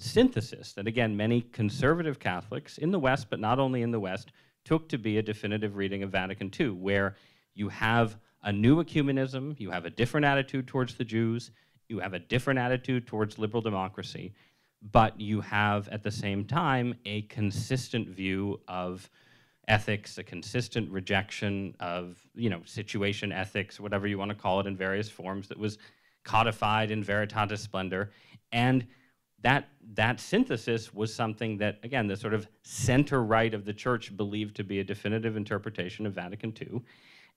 synthesis that, again, many conservative Catholics in the West, but not only in the West, took to be a definitive reading of Vatican II, where you have a new ecumenism, you have a different attitude towards the Jews, you have a different attitude towards liberal democracy, but you have at the same time a consistent view of ethics, a consistent rejection of, you know, situation ethics, whatever you want to call it in various forms that was codified in Veritatis Splendor. And that that synthesis was something that again the sort of center right of the church believed to be a definitive interpretation of Vatican II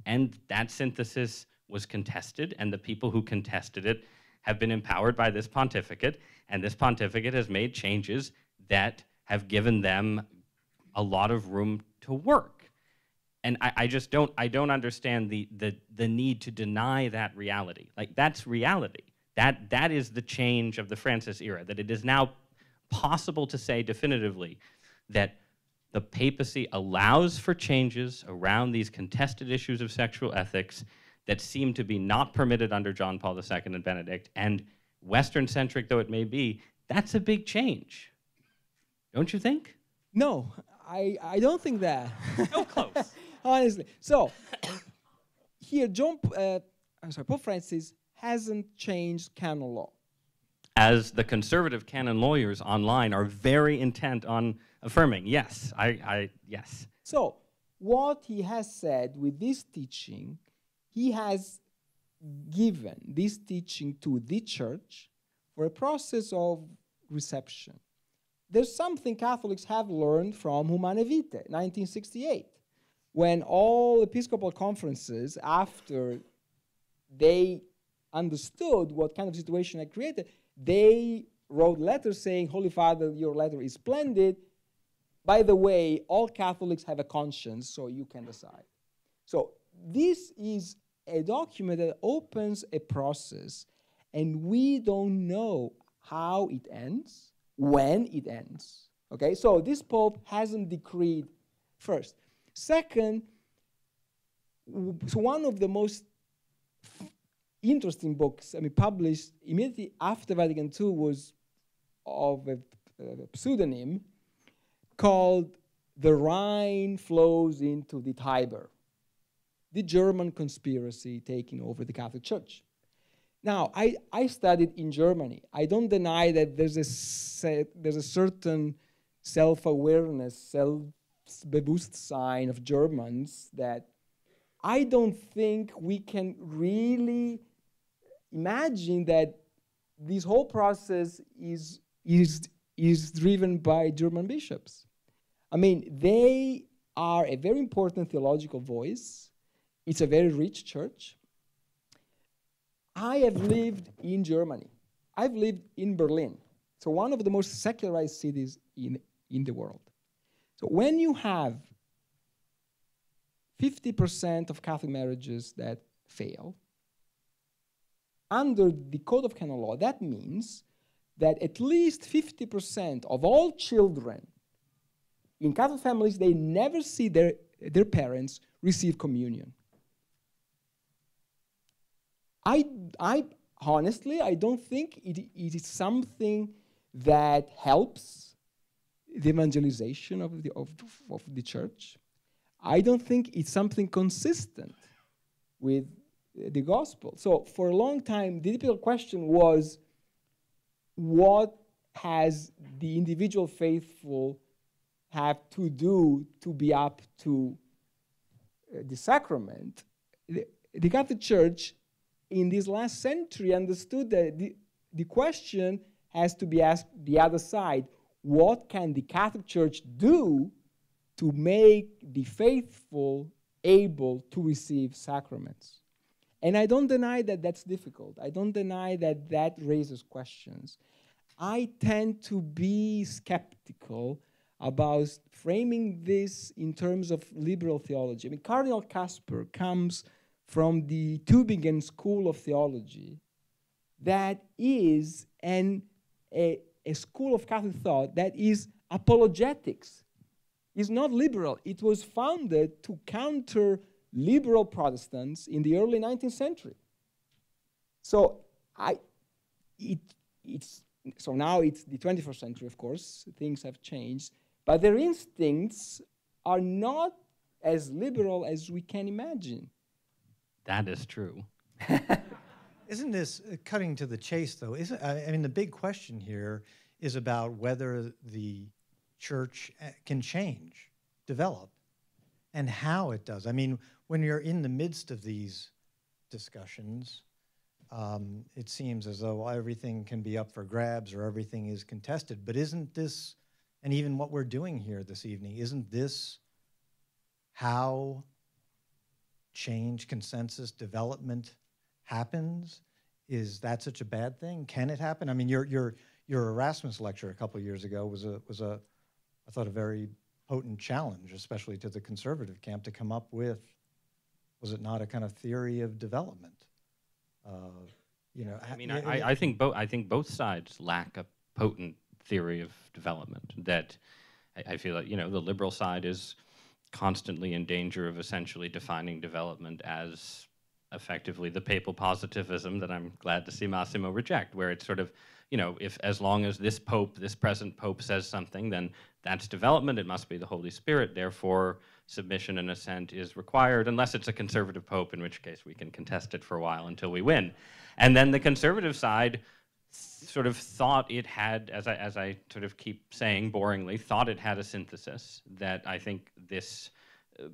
and that synthesis was contested and the people who contested it have been empowered by this pontificate. And this pontificate has made changes that have given them a lot of room to work. And I, I just don't I don't understand the, the the need to deny that reality. Like that's reality that, that is the change of the Francis era, that it is now possible to say definitively that the papacy allows for changes around these contested issues of sexual ethics that seem to be not permitted under John Paul II and Benedict, and Western centric though it may be, that's a big change. Don't you think? No, I, I don't think that. So close. Honestly. So, here, John, uh, I'm sorry, Pope Francis hasn't changed canon law. As the conservative canon lawyers online are very intent on affirming. Yes, I, I yes. So, what he has said with this teaching, he has given this teaching to the church for a process of reception. There's something Catholics have learned from Humanae Vitae, 1968, when all episcopal conferences, after they understood what kind of situation I created, they wrote letters saying, Holy Father, your letter is splendid. By the way, all Catholics have a conscience, so you can decide. So this is a document that opens a process, and we don't know how it ends, when it ends. Okay, so this Pope hasn't decreed first. Second, one of the most interesting books, I mean, published immediately after Vatican II was of a, a pseudonym called The Rhine Flows into the Tiber, the German conspiracy taking over the Catholic Church. Now, I, I studied in Germany. I don't deny that there's a, se- there's a certain self awareness, self sign of Germans that I don't think we can really imagine that this whole process is, is, is driven by German bishops. I mean, they are a very important theological voice. It's a very rich church. I have lived in Germany. I've lived in Berlin. So one of the most secularized cities in, in the world. So when you have 50% of Catholic marriages that fail, under the Code of Canon Law, that means that at least 50% of all children in Catholic families, they never see their, their parents receive communion. I, I honestly, I don't think it, it is something that helps the evangelization of the, of, of the church. I don't think it's something consistent with the gospel. So for a long time, the difficult question was what has the individual faithful have to do to be up to uh, the sacrament? The, the Catholic Church in this last century understood that the, the question has to be asked the other side what can the Catholic Church do to make the faithful able to receive sacraments? And I don't deny that that's difficult. I don't deny that that raises questions. I tend to be skeptical about framing this in terms of liberal theology. I mean, Cardinal Kasper comes from the Tübingen School of Theology that is an, a, a school of Catholic thought that is apologetics. It's not liberal. It was founded to counter liberal Protestants in the early 19th century. So I, it, it's, so now it's the 21st century, of course, things have changed, but their instincts are not as liberal as we can imagine. That is true. Isn't this uh, cutting to the chase, though? Isn't I mean the big question here is about whether the church uh, can change, develop, and how it does. I mean, when you're in the midst of these discussions, um, it seems as though everything can be up for grabs or everything is contested. But isn't this, and even what we're doing here this evening, isn't this how change, consensus, development happens? Is that such a bad thing? Can it happen? I mean, your your your Erasmus lecture a couple years ago was a was a I thought a very potent challenge, especially to the conservative camp, to come up with was it not a kind of theory of development? Uh, you know, I mean, I, I, think both. I think both sides lack a potent theory of development. That I, I feel like you know the liberal side is constantly in danger of essentially defining development as effectively the papal positivism that I'm glad to see Massimo reject, where it's sort of, you know, if as long as this pope, this present pope says something, then that's development. It must be the Holy Spirit. Therefore, submission and assent is required, unless it's a conservative pope, in which case we can contest it for a while until we win. And then the conservative side sort of thought it had, as I, as I sort of keep saying boringly, thought it had a synthesis that I think this uh,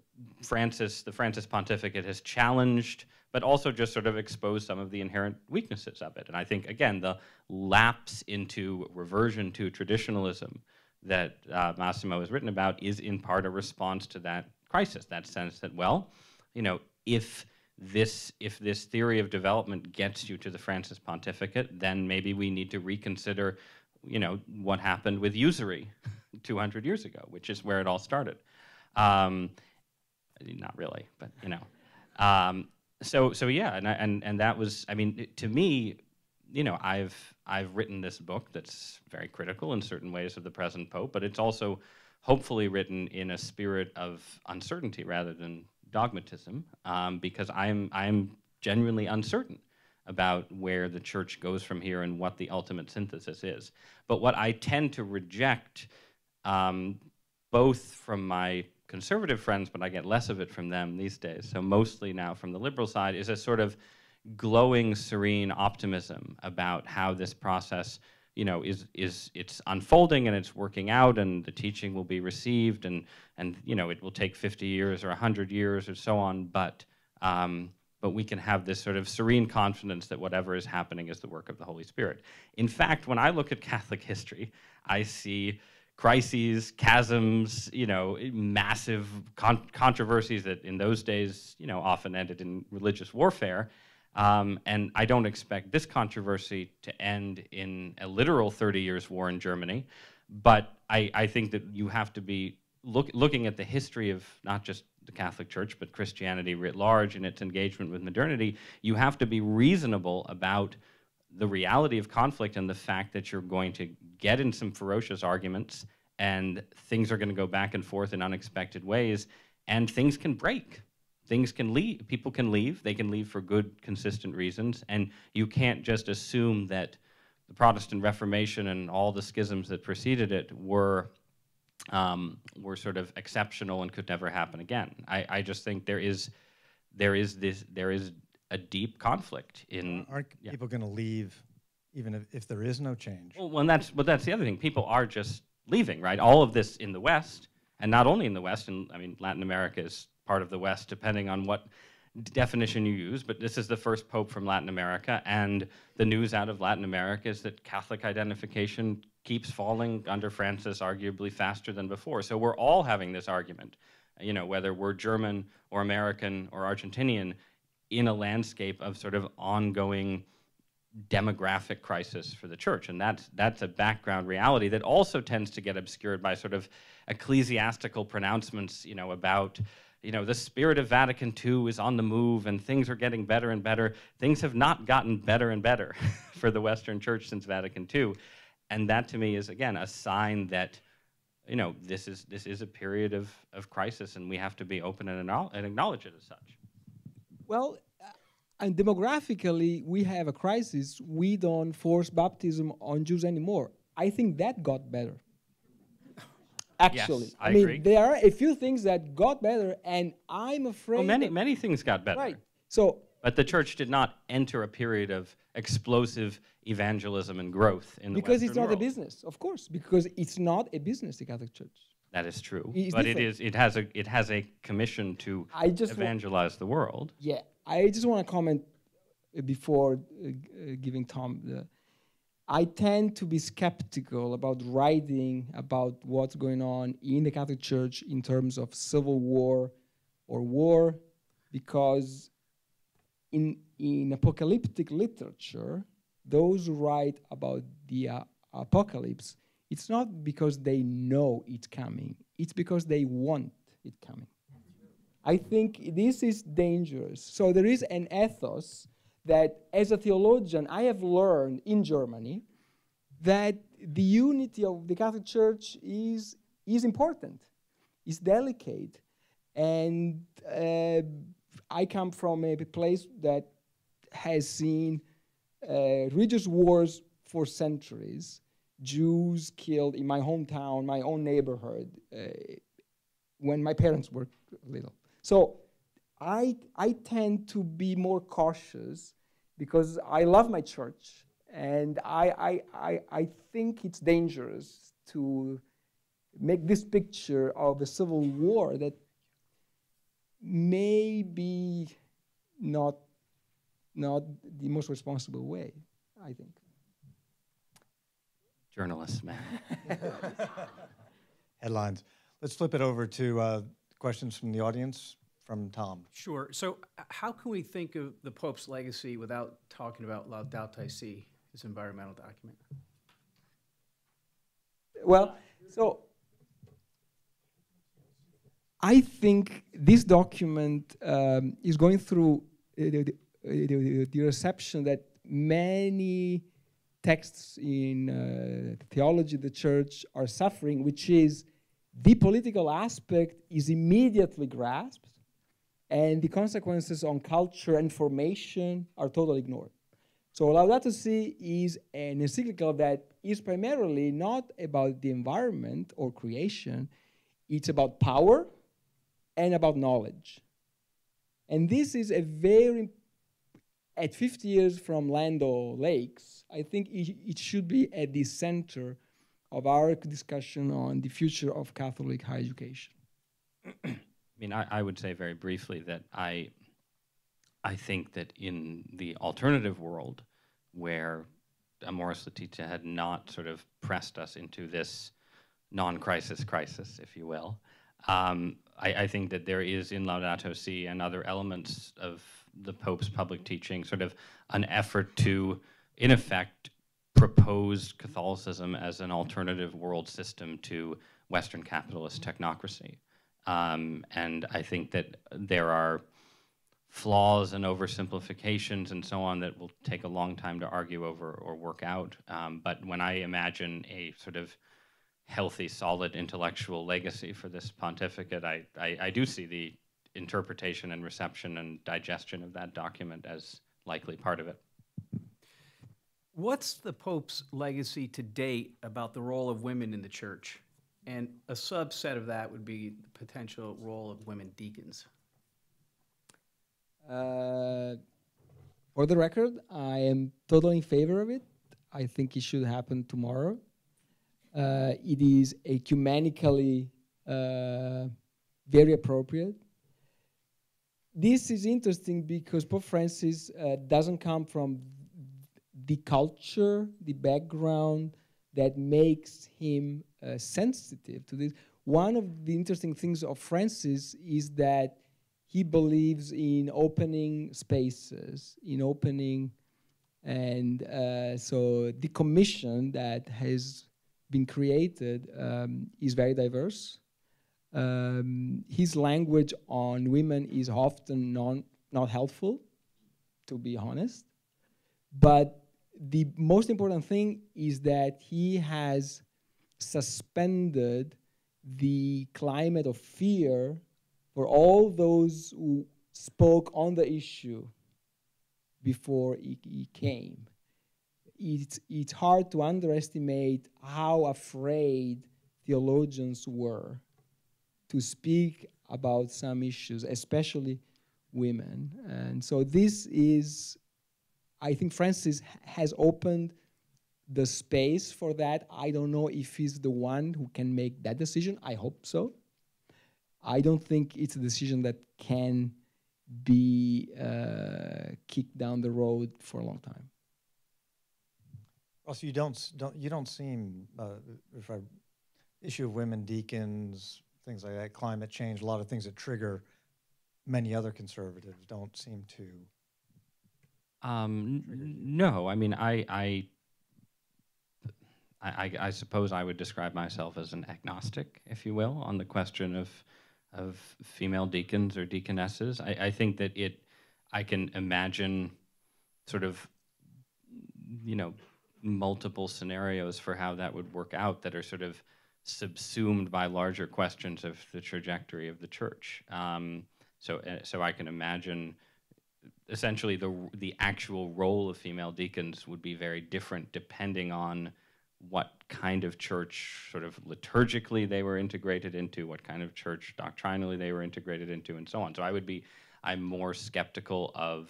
Francis, the Francis pontificate has challenged, but also just sort of exposed some of the inherent weaknesses of it. And I think, again, the lapse into reversion to traditionalism that uh, Massimo has written about is in part a response to that crisis, that sense that, well, you know, if this if this theory of development gets you to the Francis pontificate, then maybe we need to reconsider, you know, what happened with usury 200 years ago, which is where it all started. Um, not really, but you know. Um, so so yeah, and and and that was, I mean, to me, you know, I've I've written this book that's very critical in certain ways of the present pope, but it's also hopefully written in a spirit of uncertainty rather than dogmatism, um, because I'm I'm genuinely uncertain about where the church goes from here and what the ultimate synthesis is. But what I tend to reject, um, both from my conservative friends, but I get less of it from them these days. So mostly now from the liberal side is a sort of glowing, serene optimism about how this process, you know, is is it's unfolding and it's working out, and the teaching will be received, and and you know, it will take 50 years or 100 years or so on, but. Um, but we can have this sort of serene confidence that whatever is happening is the work of the Holy Spirit. In fact, when I look at Catholic history, I see crises, chasms, you know, massive con controversies that in those days, you know, often ended in religious warfare. Um, and I don't expect this controversy to end in a literal 30 years war in Germany. But I, I think that you have to be look, looking at the history of not just the Catholic Church, but Christianity writ large and its engagement with modernity. You have to be reasonable about the reality of conflict and the fact that you're going to get in some ferocious arguments and things are going to go back and forth in unexpected ways and things can break things can leave people can leave they can leave for good consistent reasons and you can't just assume that the protestant reformation and all the schisms that preceded it were um, were sort of exceptional and could never happen again. I, I just think there is there is this there is a deep conflict in aren't yeah. people going to leave even if, if there is no change? Well, well that's but that's the other thing. People are just leaving right? All of this in the west and not only in the west and i mean latin america is part of the West, depending on what definition you use, but this is the first pope from Latin America, and the news out of Latin America is that Catholic identification keeps falling under Francis arguably faster than before. So we're all having this argument, you know, whether we're German or American or Argentinian, in a landscape of sort of ongoing demographic crisis for the church. And that's, that's a background reality that also tends to get obscured by sort of ecclesiastical pronouncements, you know, about you know, the spirit of Vatican II is on the move and things are getting better and better. Things have not gotten better and better for the Western Church since Vatican II. And that to me is, again, a sign that, you know, this is, this is a period of, of crisis and we have to be open and, and acknowledge it as such. Well, uh, and demographically, we have a crisis. We don't force baptism on Jews anymore. I think that got better actually. Yes, I, I mean, agree. there are a few things that got better, and I'm afraid. Well, many many things got better. Right. So But the church did not enter a period of explosive evangelism and growth in the because it's Western not a business, of course, because it's not a business, the Catholic Church. That is true. It's but it different. is it has a it has a commission to I just evangelize the world. Yeah, I just want to comment before uh, uh, giving Tom the. I tend to be skeptical about writing about what's going on in the Catholic Church in terms of civil war or war, because in in apocalyptic literature, those who write about the uh, apocalypse, it's not because they know it's coming; it's because they want it coming. I think this is dangerous. So there is an ethos that, as a theologian, I have learned in Germany that the unity of the Catholic Church is is important, is delicate, and uh, I come from a place that has seen uh, religious wars for centuries. Jews killed in my hometown, my own neighborhood, uh, when my parents were little. So I, I tend to be more cautious because I love my church and I, I, I, I think it's dangerous to make this picture of a civil war that may be not, not the most responsible way, I think. Journalist, man. Headlines. Let's flip it over to uh, questions from the audience from Tom. Sure. So, uh, how can we think of the Pope's legacy without talking about Laudato Si, his environmental document? Well, so I think this document um, is going through uh, the, the, the, reception that many texts in uh, theology, of the church, are suffering, which is the political aspect is immediately grasped, and the consequences on culture and formation are totally ignored. So Laudato Si is an encyclical that is primarily not about the environment or creation, it's about power and about knowledge. And this is a very, at 50 years from Land O'Lakes, I think it, it should be at the center of our discussion on the future of Catholic higher education. I mean, I, I, would say very briefly that I, I think that in the alternative world, where Amoris Laetitia had not sort of pressed us into this non-crisis crisis, if you will, um, I, I, think that there is in Laudato Si and other elements of the Pope's public teaching sort of an effort to, in effect, propose Catholicism as an alternative world system to Western capitalist technocracy. Um, and I think that there are flaws and oversimplifications and so on that will take a long time to argue over or work out. Um, but when I imagine a sort of healthy, solid intellectual legacy for this pontificate, I, I, I do see the interpretation and reception and digestion of that document as likely part of it. What's the Pope's legacy to date about the role of women in the church? And a subset of that would be the potential role of women deacons. Uh, for the record, I am totally in favor of it. I think it should happen tomorrow. Uh, it is ecumenically uh, very appropriate. This is interesting because Pope Francis uh, doesn't come from the culture, the background that makes him uh, sensitive to this. One of the interesting things of Francis is that he believes in opening spaces, in opening, and uh, so the commission that has been created um, is very diverse. Um, his language on women is often non, not helpful, to be honest. But the most important thing is that he has suspended the climate of fear for all those who spoke on the issue before he, came. It's, it's hard to underestimate how afraid theologians were to speak about some issues, especially women. And so this is I think Francis has opened the space for that. I don't know if he's the one who can make that decision. I hope so. I don't think it's a decision that can be uh, kicked down the road for a long time. Also, you don't don't you don't seem uh, if I issue of women deacons, things like that, climate change, a lot of things that trigger many other conservatives don't seem to um, no, I mean, I, I, I, I, suppose I would describe myself as an agnostic, if you will, on the question of, of female deacons or deaconesses. I, I think that it, I can imagine sort of, you know, multiple scenarios for how that would work out that are sort of subsumed by larger questions of the trajectory of the church. Um, so, uh, so I can imagine essentially the the actual role of female deacons would be very different depending on what kind of church sort of liturgically they were integrated into, what kind of church doctrinally they were integrated into, and so on. So I would be, I'm more skeptical of,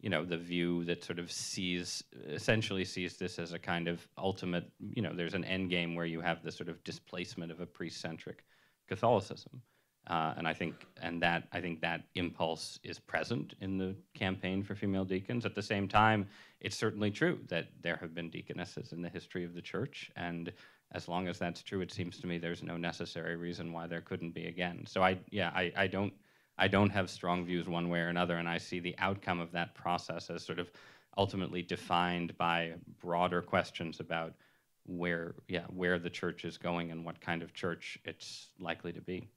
you know, the view that sort of sees, essentially sees this as a kind of ultimate, you know, there's an end game where you have the sort of displacement of a priest-centric Catholicism. Uh, and I think, and that I think that impulse is present in the campaign for female deacons. At the same time, it's certainly true that there have been deaconesses in the history of the church, and as long as that's true, it seems to me there's no necessary reason why there couldn't be again. So I, yeah, I, I don't, I don't have strong views one way or another, and I see the outcome of that process as sort of ultimately defined by broader questions about where, yeah, where the church is going and what kind of church it's likely to be.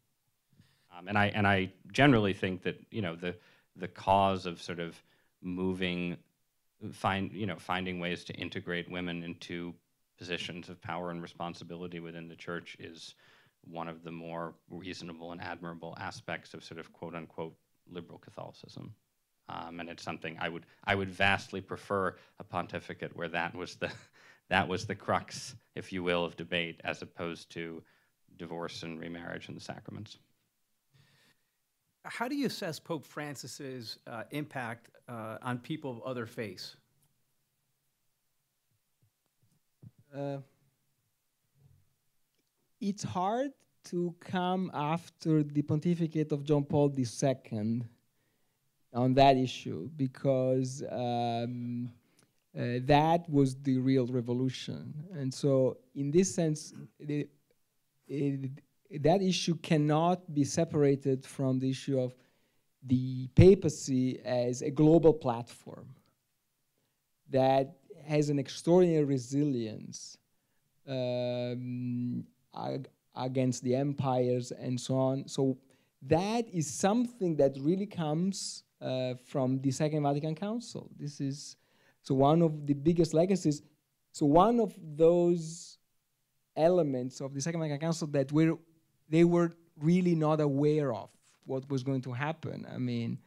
Um, and I and I generally think that you know the the cause of sort of moving, find you know finding ways to integrate women into positions of power and responsibility within the church is one of the more reasonable and admirable aspects of sort of quote unquote liberal Catholicism. Um, and it's something I would I would vastly prefer a pontificate where that was the that was the crux, if you will, of debate, as opposed to divorce and remarriage and the sacraments. How do you assess Pope Francis's uh, impact uh, on people of other faiths? Uh, it's hard to come after the pontificate of John Paul II on that issue because um, uh, that was the real revolution. And so, in this sense, it, that issue cannot be separated from the issue of the papacy as a global platform that has an extraordinary resilience um, ag against the empires and so on. So that is something that really comes uh, from the Second Vatican Council. This is so one of the biggest legacies. So one of those elements of the Second Vatican Council that we're they were really not aware of what was going to happen. I mean,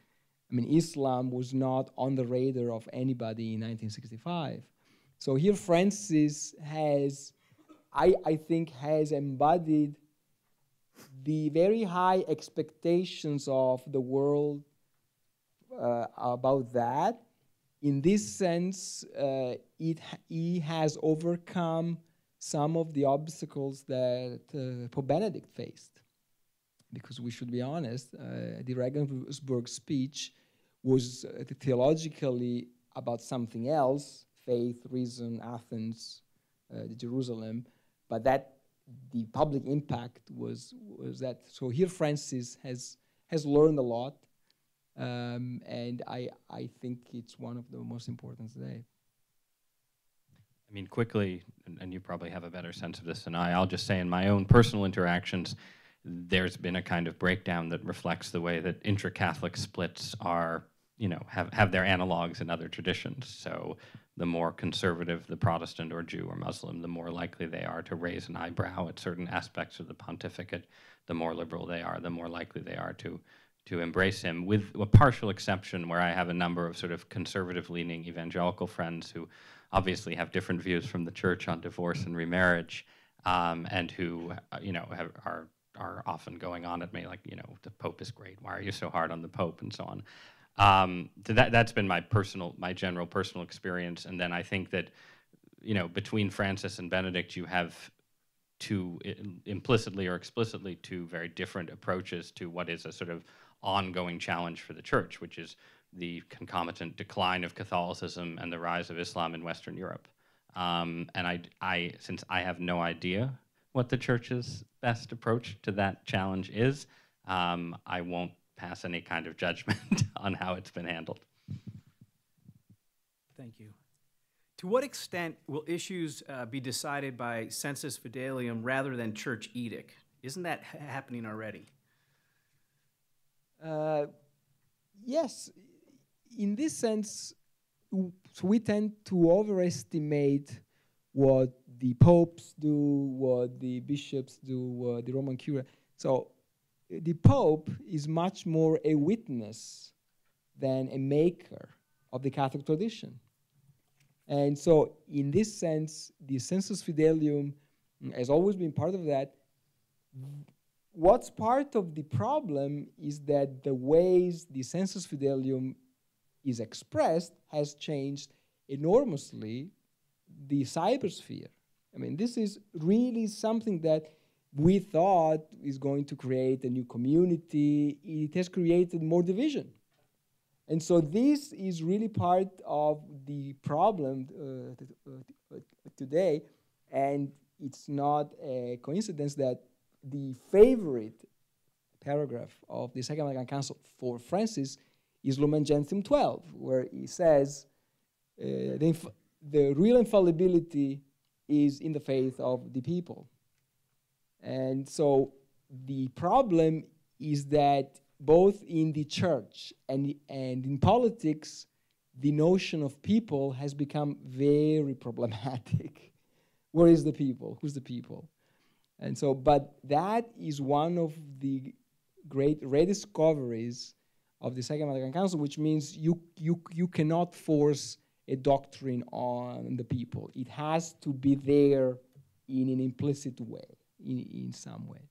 I mean, Islam was not on the radar of anybody in 1965. So here Francis has, I, I think, has embodied the very high expectations of the world uh, about that. In this sense, uh, it, he has overcome some of the obstacles that uh, Pope Benedict faced. Because we should be honest, uh, the Regensburg speech was uh, theologically about something else faith, reason, Athens, uh, Jerusalem, but that the public impact was, was that. So here Francis has, has learned a lot, um, and I, I think it's one of the most important today. I mean, quickly, and you probably have a better sense of this than I, I'll just say in my own personal interactions, there's been a kind of breakdown that reflects the way that intra-Catholic splits are, you know, have, have their analogs in other traditions. So the more conservative the Protestant or Jew or Muslim, the more likely they are to raise an eyebrow at certain aspects of the pontificate. The more liberal they are, the more likely they are to to embrace him, with a partial exception where I have a number of sort of conservative-leaning evangelical friends who obviously have different views from the church on divorce and remarriage, um, and who uh, you know have, are are often going on at me like you know the Pope is great. Why are you so hard on the Pope and so on. Um, so that that's been my personal, my general personal experience, and then I think that you know between Francis and Benedict, you have two implicitly or explicitly two very different approaches to what is a sort of ongoing challenge for the church, which is the concomitant decline of Catholicism and the rise of Islam in Western Europe. Um, and I, I, since I have no idea what the church's best approach to that challenge is, um, I won't pass any kind of judgment on how it's been handled. Thank you. To what extent will issues uh, be decided by sensus fidelium rather than church edict? Isn't that ha happening already? Uh, yes, in this sense, we tend to overestimate what the popes do, what the bishops do, what the Roman Curia. So the Pope is much more a witness than a maker of the Catholic tradition. And so, in this sense, the sensus fidelium has always been part of that. What's part of the problem is that the ways the sensus fidelium is expressed has changed enormously the cybersphere. I mean, this is really something that we thought is going to create a new community. It has created more division. And so this is really part of the problem uh, uh, today. And it's not a coincidence that the favorite paragraph of the Second Vatican Council for Francis is Lumen Gentium 12, where he says uh, the, the real infallibility is in the faith of the people. And so the problem is that both in the church and, and in politics, the notion of people has become very problematic. Where is the people? Who's the people? And so, but that is one of the great rediscoveries of the Second Vatican Council, which means you, you, you cannot force a doctrine on the people. It has to be there in an implicit way in, in some way.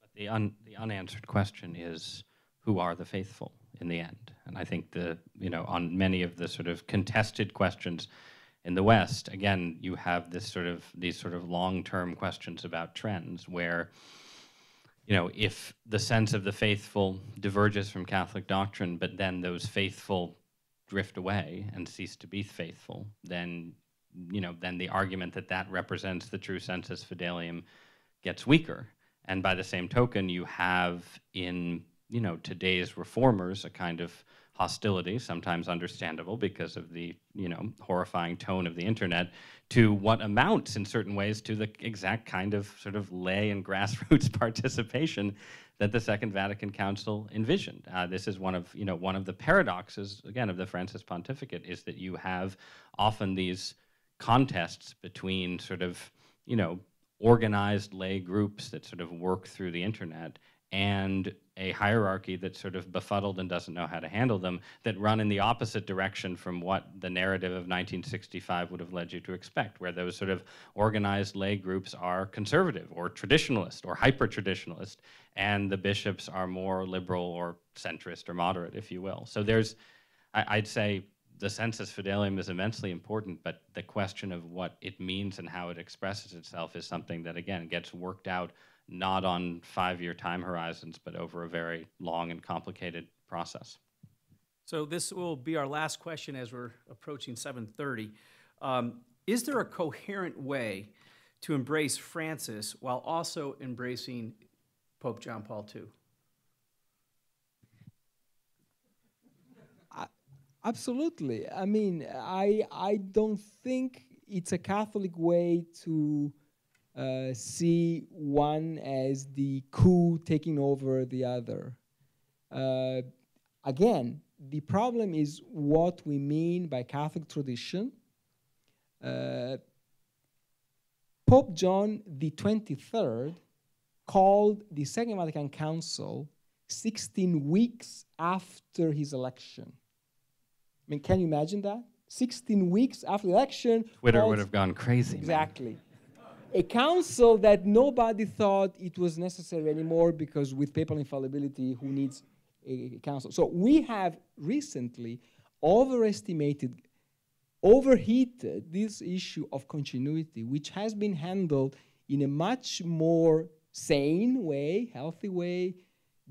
But the, un, the unanswered question is who are the faithful in the end? And I think the, you know, on many of the sort of contested questions in the West, again, you have this sort of, these sort of long-term questions about trends where, you know, if the sense of the faithful diverges from Catholic doctrine, but then those faithful drift away and cease to be faithful, then you know, then the argument that that represents the true sensus fidelium gets weaker. And by the same token, you have in, you know, today's reformers a kind of hostility, sometimes understandable because of the, you know, horrifying tone of the internet, to what amounts in certain ways to the exact kind of sort of lay and grassroots participation that the Second Vatican Council envisioned. Uh, this is one of, you know, one of the paradoxes, again, of the Francis pontificate, is that you have often these contests between sort of, you know, organized lay groups that sort of work through the internet and a hierarchy that's sort of befuddled and doesn't know how to handle them that run in the opposite direction from what the narrative of 1965 would have led you to expect, where those sort of organized lay groups are conservative or traditionalist or hyper traditionalist, and the bishops are more liberal or centrist or moderate, if you will. So there's, I, would say, the sensus fidelium is immensely important, but the question of what it means and how it expresses itself is something that, again, gets worked out not on five-year time horizons, but over a very long and complicated process. So this will be our last question as we're approaching 7:30. Um, is there a coherent way to embrace Francis while also embracing Pope John Paul II? Absolutely. I mean, I I don't think it's a Catholic way to uh, see one as the coup taking over the other. Uh, again, the problem is what we mean by Catholic tradition. Uh, Pope John the 23rd called the Second Vatican Council 16 weeks after his election I mean, can you imagine that? 16 weeks after the election. Twitter would have gone crazy. Exactly. A council that nobody thought it was necessary anymore because with papal infallibility, who needs a council? So we have recently overestimated, overheated this issue of continuity, which has been handled in a much more sane way, healthy way,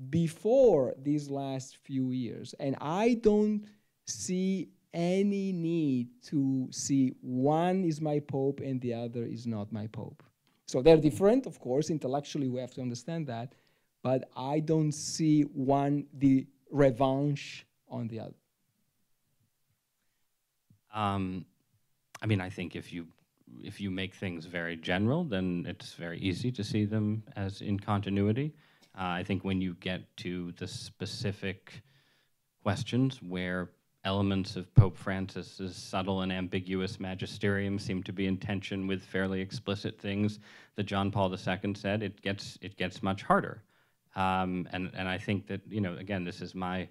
before these last few years. And I don't see any need to see one is my pope and the other is not my pope. So they're different, of course, intellectually we have to understand that, but I don't see one the revanche on the other. Um, I mean, I think if you if you make things very general, then it's very easy to see them as in continuity. Uh, I think when you get to the specific questions where elements of Pope Francis's subtle and ambiguous magisterium seem to be in tension with fairly explicit things that John Paul II said, it gets it gets much harder. Um, and and I think that you know again this is my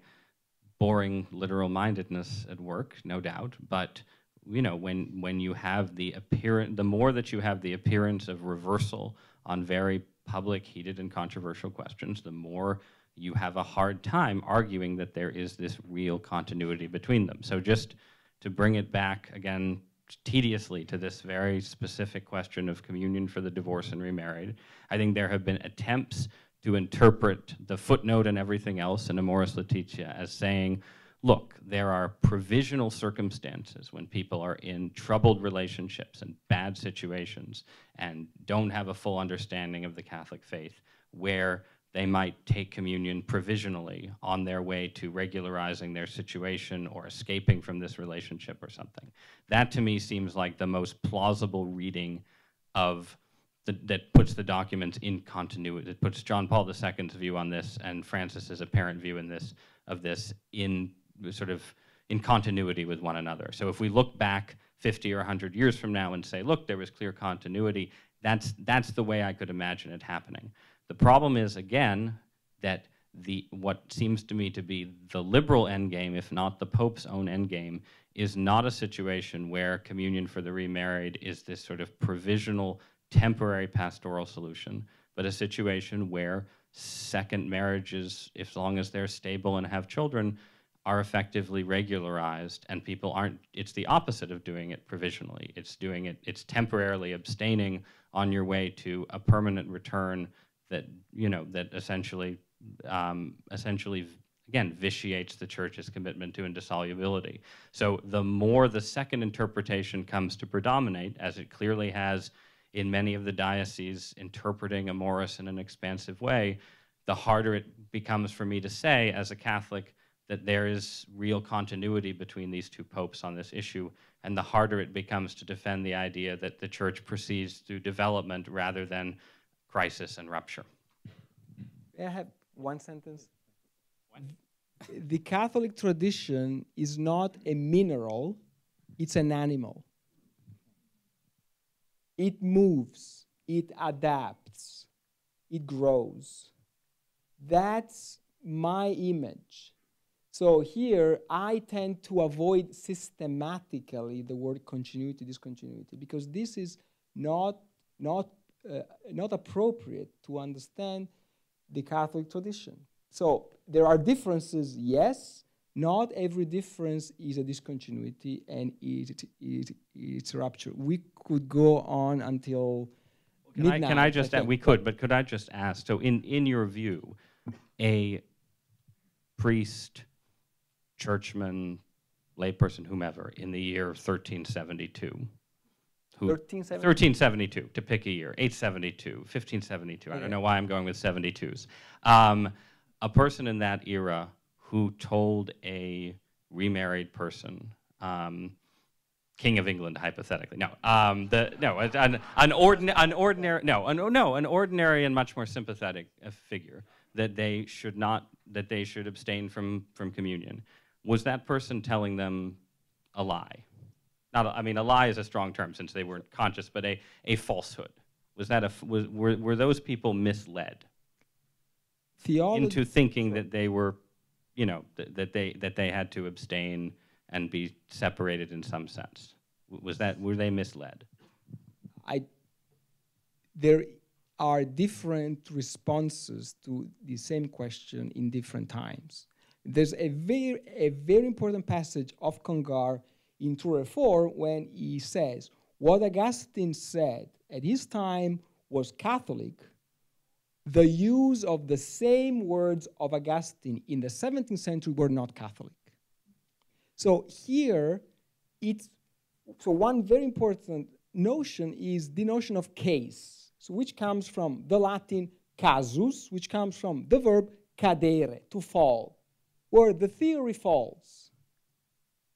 boring literal mindedness at work, no doubt, but you know when when you have the appearance the more that you have the appearance of reversal on very public heated and controversial questions the more you have a hard time arguing that there is this real continuity between them. So just to bring it back again tediously to this very specific question of communion for the divorced and remarried, I think there have been attempts to interpret the footnote and everything else in Amoris Laetitia as saying, look, there are provisional circumstances when people are in troubled relationships and bad situations and don't have a full understanding of the Catholic faith, where they might take communion provisionally on their way to regularizing their situation or escaping from this relationship or something. That to me seems like the most plausible reading of the, that puts the documents in continuity. That puts John Paul II's view on this and Francis's apparent view in this of this in sort of in continuity with one another. So if we look back 50 or 100 years from now and say, look, there was clear continuity, that's that's the way I could imagine it happening. The problem is, again, that the what seems to me to be the liberal endgame, if not the Pope's own endgame, is not a situation where communion for the remarried is this sort of provisional, temporary pastoral solution, but a situation where second marriages, as long as they're stable and have children, are effectively regularized and people aren't it's the opposite of doing it provisionally. It's doing it it's temporarily abstaining on your way to a permanent return that you know that essentially um, essentially again vitiates the church's commitment to indissolubility. So the more the second interpretation comes to predominate, as it clearly has in many of the dioceses interpreting Amoris in an expansive way, the harder it becomes for me to say as a Catholic that there is real continuity between these two popes on this issue, and the harder it becomes to defend the idea that the church proceeds through development rather than crisis and rupture. May I have one sentence? The Catholic tradition is not a mineral, it's an animal. It moves, it adapts, it grows. That's my image. So here, I tend to avoid systematically the word continuity, discontinuity, because this is not, not Uh, not appropriate to understand the Catholic tradition. So there are differences, yes. Not every difference is a discontinuity and it, it, it's a rupture. We could go on until can midnight. I, can I just add, we could, but could I just ask? So, in in your view, a priest, churchman, layperson, whomever, in the year 1372 who? 1372. 1372 to pick a year. 872 1572 i don't know why i'm going with 72s um, a person in that era who told a remarried person um, king of england hypothetically. No um, the no an, an, ordin- an ordinary no an, no an ordinary and much more sympathetic uh, figure that they should not that they should abstain from from communion. Was that person telling them a lie not, I mean, a lie is a strong term since they weren't conscious, but a, a falsehood. Was that a, was, were, were those people misled Theology, into thinking that they were, you know, th- that, they, that they had to abstain and be separated in some sense? Was that, were they misled? I, there are different responses to the same question in different times. There's a very, a very important passage of Congar in 204 when he says, What Augustine said at his time was Catholic. The use of the same words of Augustine in the 17th century were not Catholic. So here, it's so one very important notion is the notion of case, so which comes from the Latin casus, which comes from the verb cadere, to fall, where the theory falls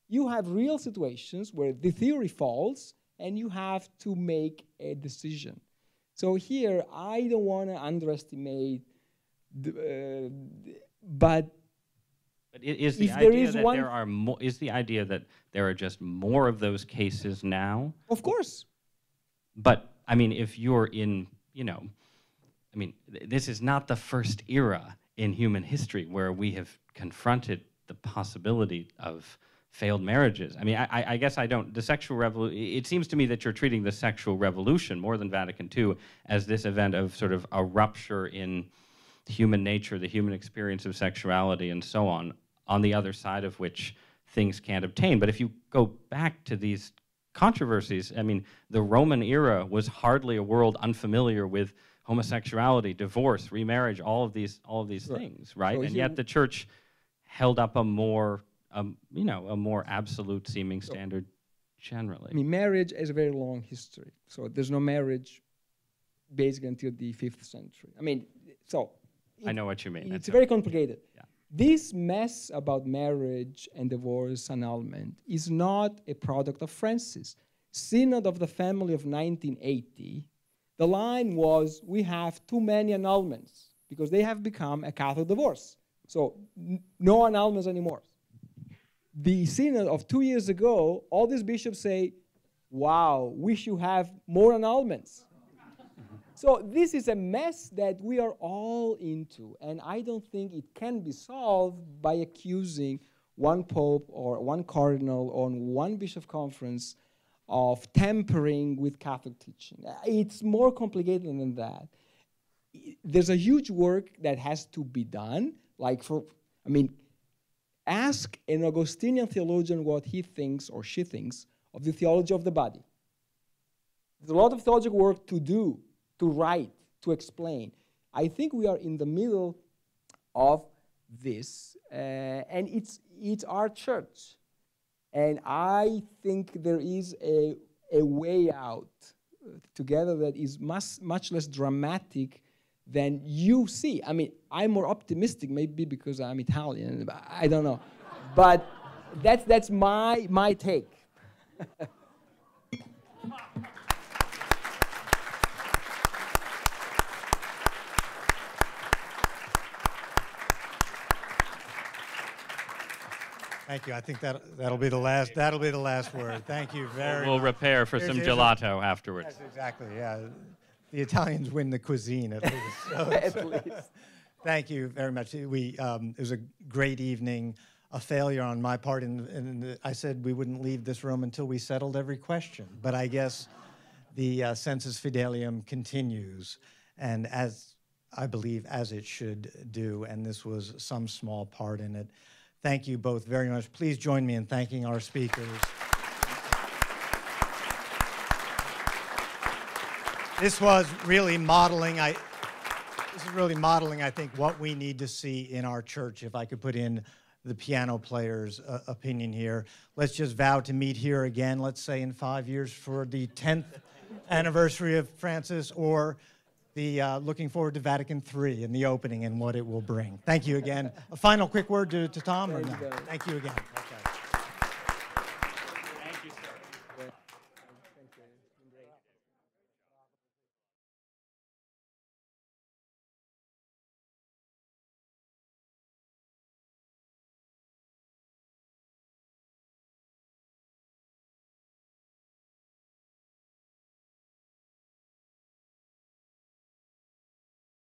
you have real situations where the theory falls and you have to make a decision. So here, I don't want to underestimate, the, uh, but But is the If there idea is that one- there are more, is the idea that there are just more of those cases now? Of course. But I mean, if you're in, you know, I mean, th- this is not the first era in human history where we have confronted the possibility of failed marriages. I mean, I, I- I guess I don't. The sexual revolution. It seems to me that you're treating the sexual revolution more than Vatican II as this event of sort of a rupture in human nature, the human experience of sexuality, and so on. On the other side of which things can't obtain. But if you go back to these controversies. I mean, the Roman era was hardly a world unfamiliar with homosexuality, divorce, remarriage, all of these, all of these Right. things, right? So and yet the church held up a more, um, you know, a more absolute seeming standard generally. I mean, marriage has a very long history. So there's no marriage basically until the fifth century. I mean, so I know what you mean. it's very complicated. Yeah. This mess about marriage and divorce annulment is not a product of Francis. Synod of the Family of 1980, the line was we have too many annulments because they have become a Catholic divorce. So n- no annulments anymore. The synod of two years ago, all these bishops say, wow, we should have more annulments. So this is a mess that we are all into, and I don't think it can be solved by accusing one pope or one cardinal or one bishop conference of tampering with Catholic teaching. It's more complicated than that. There's a huge work that has to be done. Like for, I mean, ask an Augustinian theologian what he thinks or she thinks of the theology of the body. There's a lot of theological work to do, to write, to explain. I think we are in the middle of this, uh, and it's, it's our church. And I think there is a, a way out together that is much, much less dramatic than you see. I mean, I'm more optimistic, maybe because I'm Italian. I don't know. but that's, that's my, my take. Thank you. I think that, that'll be the last, that'll be the last word. Thank you very we'll much. repair for Here's- some gelato afterwards. Yes, exactly, yeah. The Italians win the cuisine at least. so- At least. Thank you very much. We, um, it was a great evening, a failure on my part, and, and I said we wouldn't leave this room until we settled every question. But I guess the uh, sensus fidelium continues, and as I believe as it should do, and this was some small part in it. Thank you both very much. Please join me in thanking our speakers. This was really modeling, I, this is really modeling, I think, what we need to see in our church. If I could put in the piano player's uh, opinion here. Let's just vow to meet here again, let's say in five years for the 10th anniversary of Francis or the uh, looking forward to Vatican III and the opening and what it will bring. Thank you again. A final quick word to, to Tom? or you no? Thank you again.